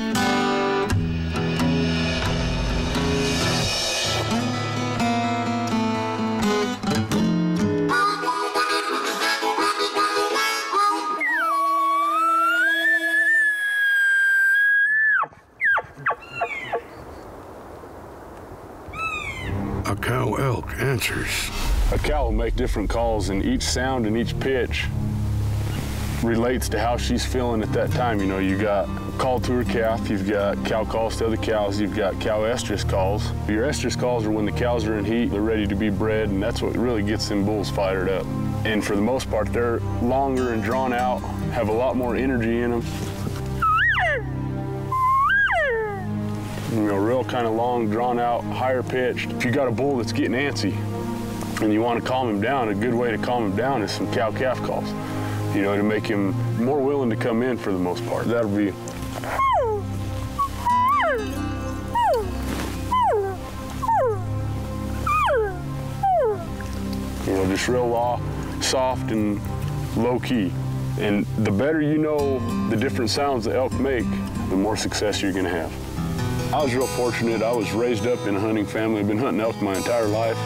Make different calls, and each sound and each pitch relates to how she's feeling at that time. You know, you got call to her calf, you've got cow calls to other cows, you've got cow estrus calls. Your estrus calls are when the cows are in heat, they're ready to be bred, and that's what really gets them bulls fired up. And for the most part, they're longer and drawn out, have a lot more energy in them. You know, real kind of long, drawn out, higher pitched. If you got a bull that's getting antsy and you want to calm him down, a good way to calm him down is some cow calf calls. You know, to make him more willing to come in for the most part. That'll be you know, just real soft, and low key. And the better you know the different sounds the elk make, the more success you're gonna have. I was real fortunate. I was raised up in a hunting family. I've been hunting elk my entire life.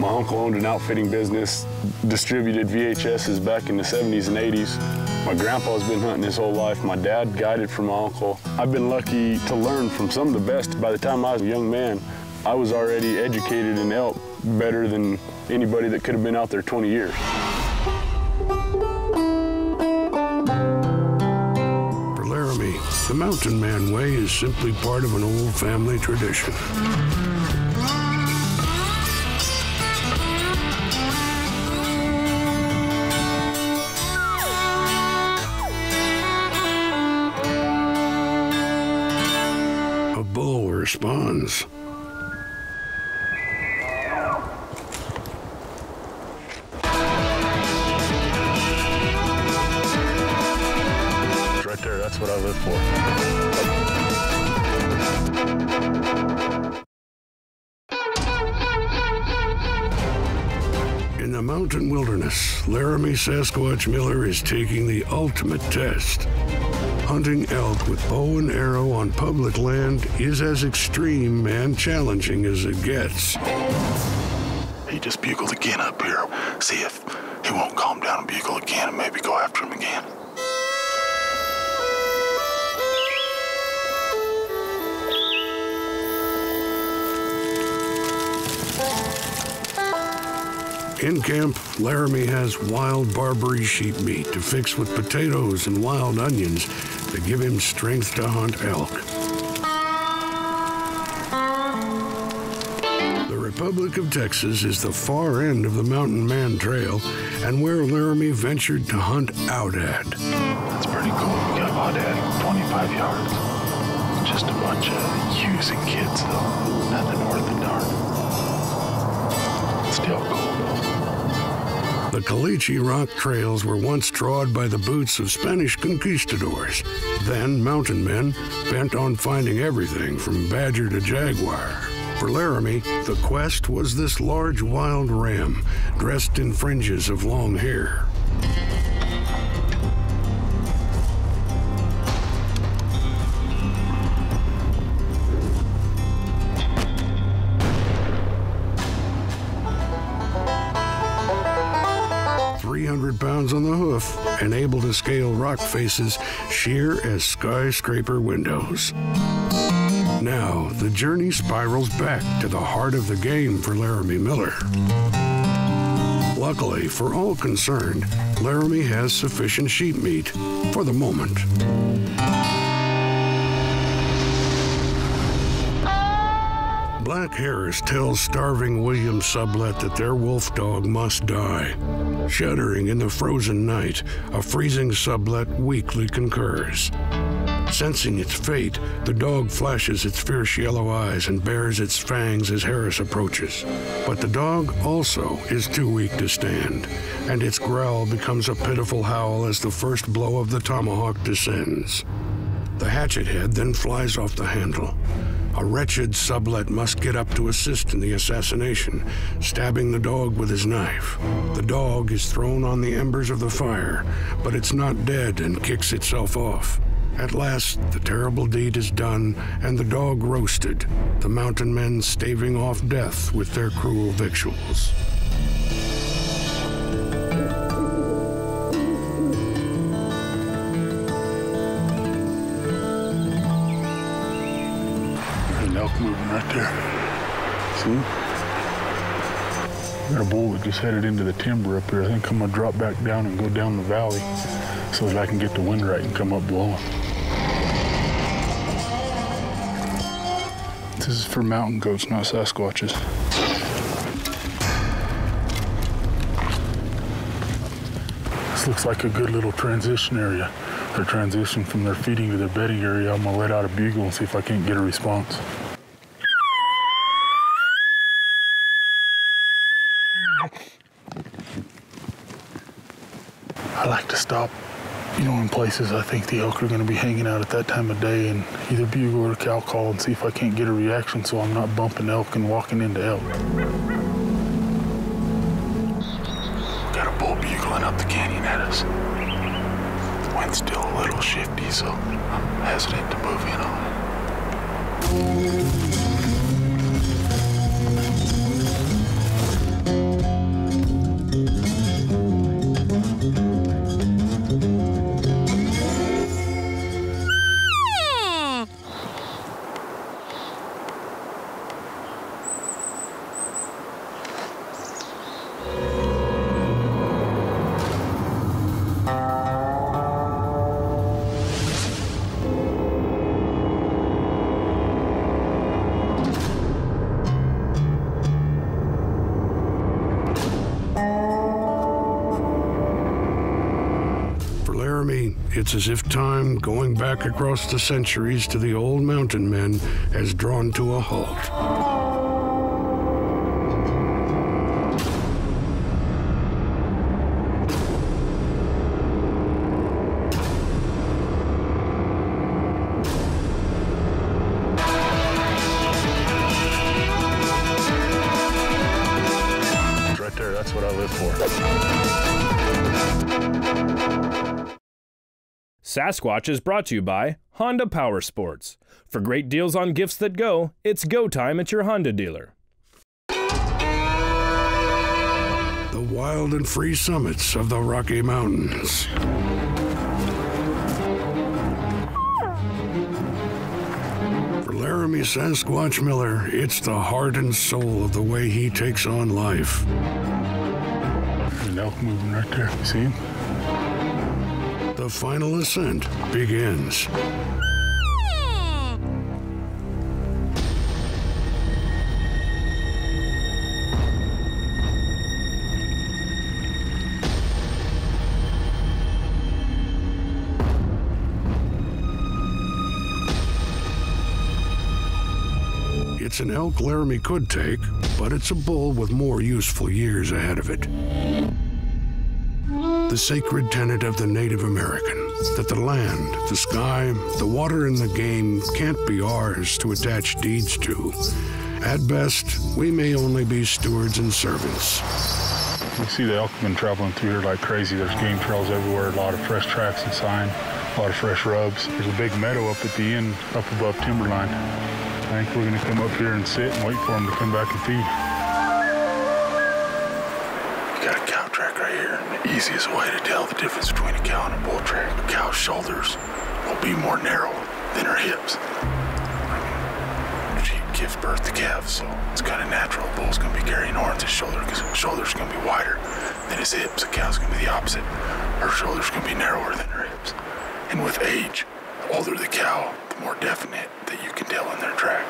My uncle owned an outfitting business, distributed VHSs back in the 70s and 80s. My grandpa's been hunting his whole life. My dad guided from my uncle. I've been lucky to learn from some of the best. By the time I was a young man, I was already educated in elk better than anybody that could have been out there 20 years. For Laramy, the Mountain Man Way is simply part of an old family tradition. Sasquatch Miller is taking the ultimate test. Hunting elk with bow and arrow on public land is as extreme and challenging as it gets. He just bugled again up here. See if he won't calm down and bugle again and maybe go after him again. In camp, Laramy has wild Barbary sheep meat to fix with potatoes and wild onions to give him strength to hunt elk. The Republic of Texas is the far end of the Mountain Man Trail and where Laramy ventured to hunt out at. That's pretty cool. We got about at 25 yards. Just a bunch of and kids, though. Nothing worth the darn. Still cool. The Caliche Rock trails were once trod by the boots of Spanish conquistadors, then mountain men bent on finding everything from badger to jaguar. For Laramy, the quest was this large wild ram dressed in fringes of long hair. On the hoof and able to scale rock faces sheer as skyscraper windows. Now, the journey spirals back to the heart of the game for Laramy Miller. Luckily, for all concerned, Laramy has sufficient sheep meat for the moment. Black Harris tells starving William Sublette that their wolf dog must die. Shuddering in the frozen night, a freezing Sublette weakly concurs. Sensing its fate, the dog flashes its fierce yellow eyes and bares its fangs as Harris approaches. But the dog also is too weak to stand, and its growl becomes a pitiful howl as the first blow of the tomahawk descends. The hatchet head then flies off the handle. A wretched Sublette must get up to assist in the assassination, stabbing the dog with his knife. The dog is thrown on the embers of the fire, but it's not dead and kicks itself off. At last, the terrible deed is done and the dog roasted, the mountain men staving off death with their cruel victuals. There. See? Got a bull that just headed into the timber up here. I think I'm gonna drop back down and go down the valley so that I can get the wind right and come up blowing. This is for mountain goats, not Sasquatches. This looks like a good little transition area. They're transitioning from their feeding to their bedding area. I'm gonna let out a bugle and see if I can't get a response. I like to stop, you know, in places I think the elk are going to be hanging out at that time of day and either bugle or cow call and see if I can't get a reaction so I'm not bumping elk and walking into elk. Got a bull bugling up the canyon at us. The wind's still a little shifty, so I'm hesitant to move in on it. It's as if time, going back across the centuries to the old mountain men, has drawn to a halt. Sasquatch is brought to you by Honda Power Sports. For great deals on gifts that go, it's go time at your Honda dealer. The wild and free summits of the Rocky Mountains. For Laramy Sasquatch Miller, it's the heart and soul of the way he takes on life. An elk moving right there. See him? The final ascent begins. It's an elk Laramy could take, but it's a bull with more useful years ahead of it. The sacred tenet of the Native American that the land, the sky, the water, and the game can't be ours to attach deeds to. At best, we may only be stewards and servants. You see the elk have been traveling through here like crazy. There's game trails everywhere, a lot of fresh tracks and sign, a lot of fresh rubs. There's a big meadow up at the end, up above timberline. I think we're gonna come up here and sit and wait for them to come back and feed. Track right here. The easiest way to tell the difference between a cow and a bull track. A cow's shoulders will be more narrow than her hips. She gives birth to calves, so it's kind of natural. A bull's gonna be carrying horns his shoulder because his shoulder's gonna be wider than his hips. A cow's gonna be the opposite. Her shoulder's gonna be narrower than her hips. And with age, the older the cow, the more definite that you can tell in their track.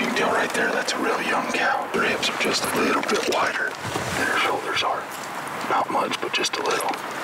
You can tell right there that's a real young cow. Their hips are just a little bit wider than her are. Not much, but just a little.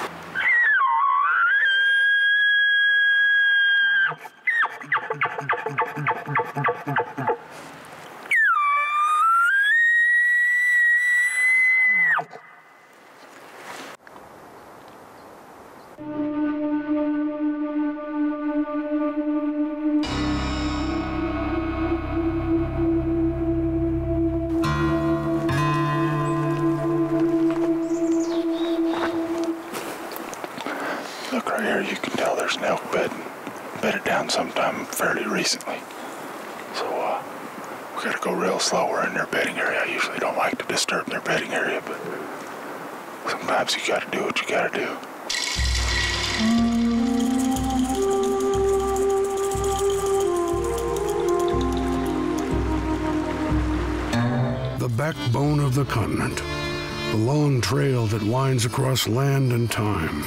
Across land and time,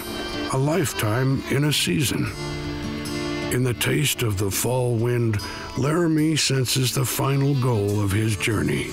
a lifetime in a season. In the taste of the fall wind, Laramy senses the final goal of his journey.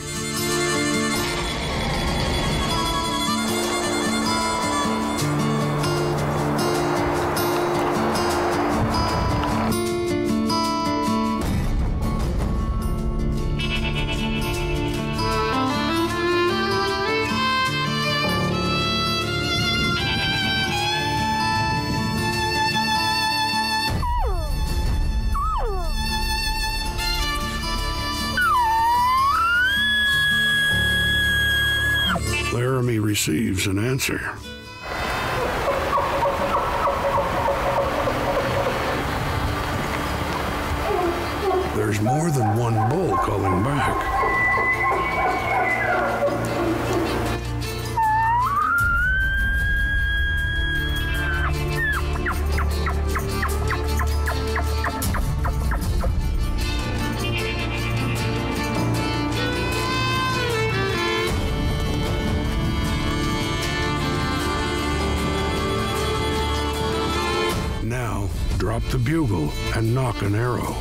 Answer. Knock an arrow.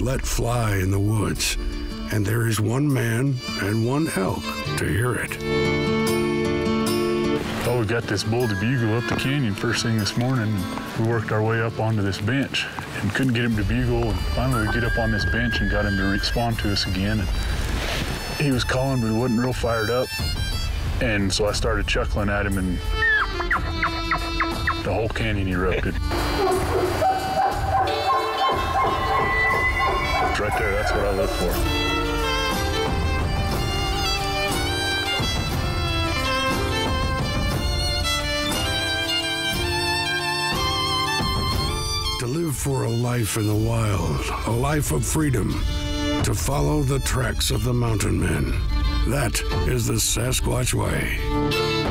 Let fly in the woods, and there is one man and one elk to hear it. Oh, we got this bull to bugle up the canyon first thing this morning. We worked our way up onto this bench and couldn't get him to bugle. And finally, we get up on this bench and got him to respond to us again. And he was calling, but he wasn't real fired up. And so I started chuckling at him, and the whole canyon erupted. What I look for. To live for a life in the wild, a life of freedom, to follow the tracks of the mountain men. That is the Sasquatch way.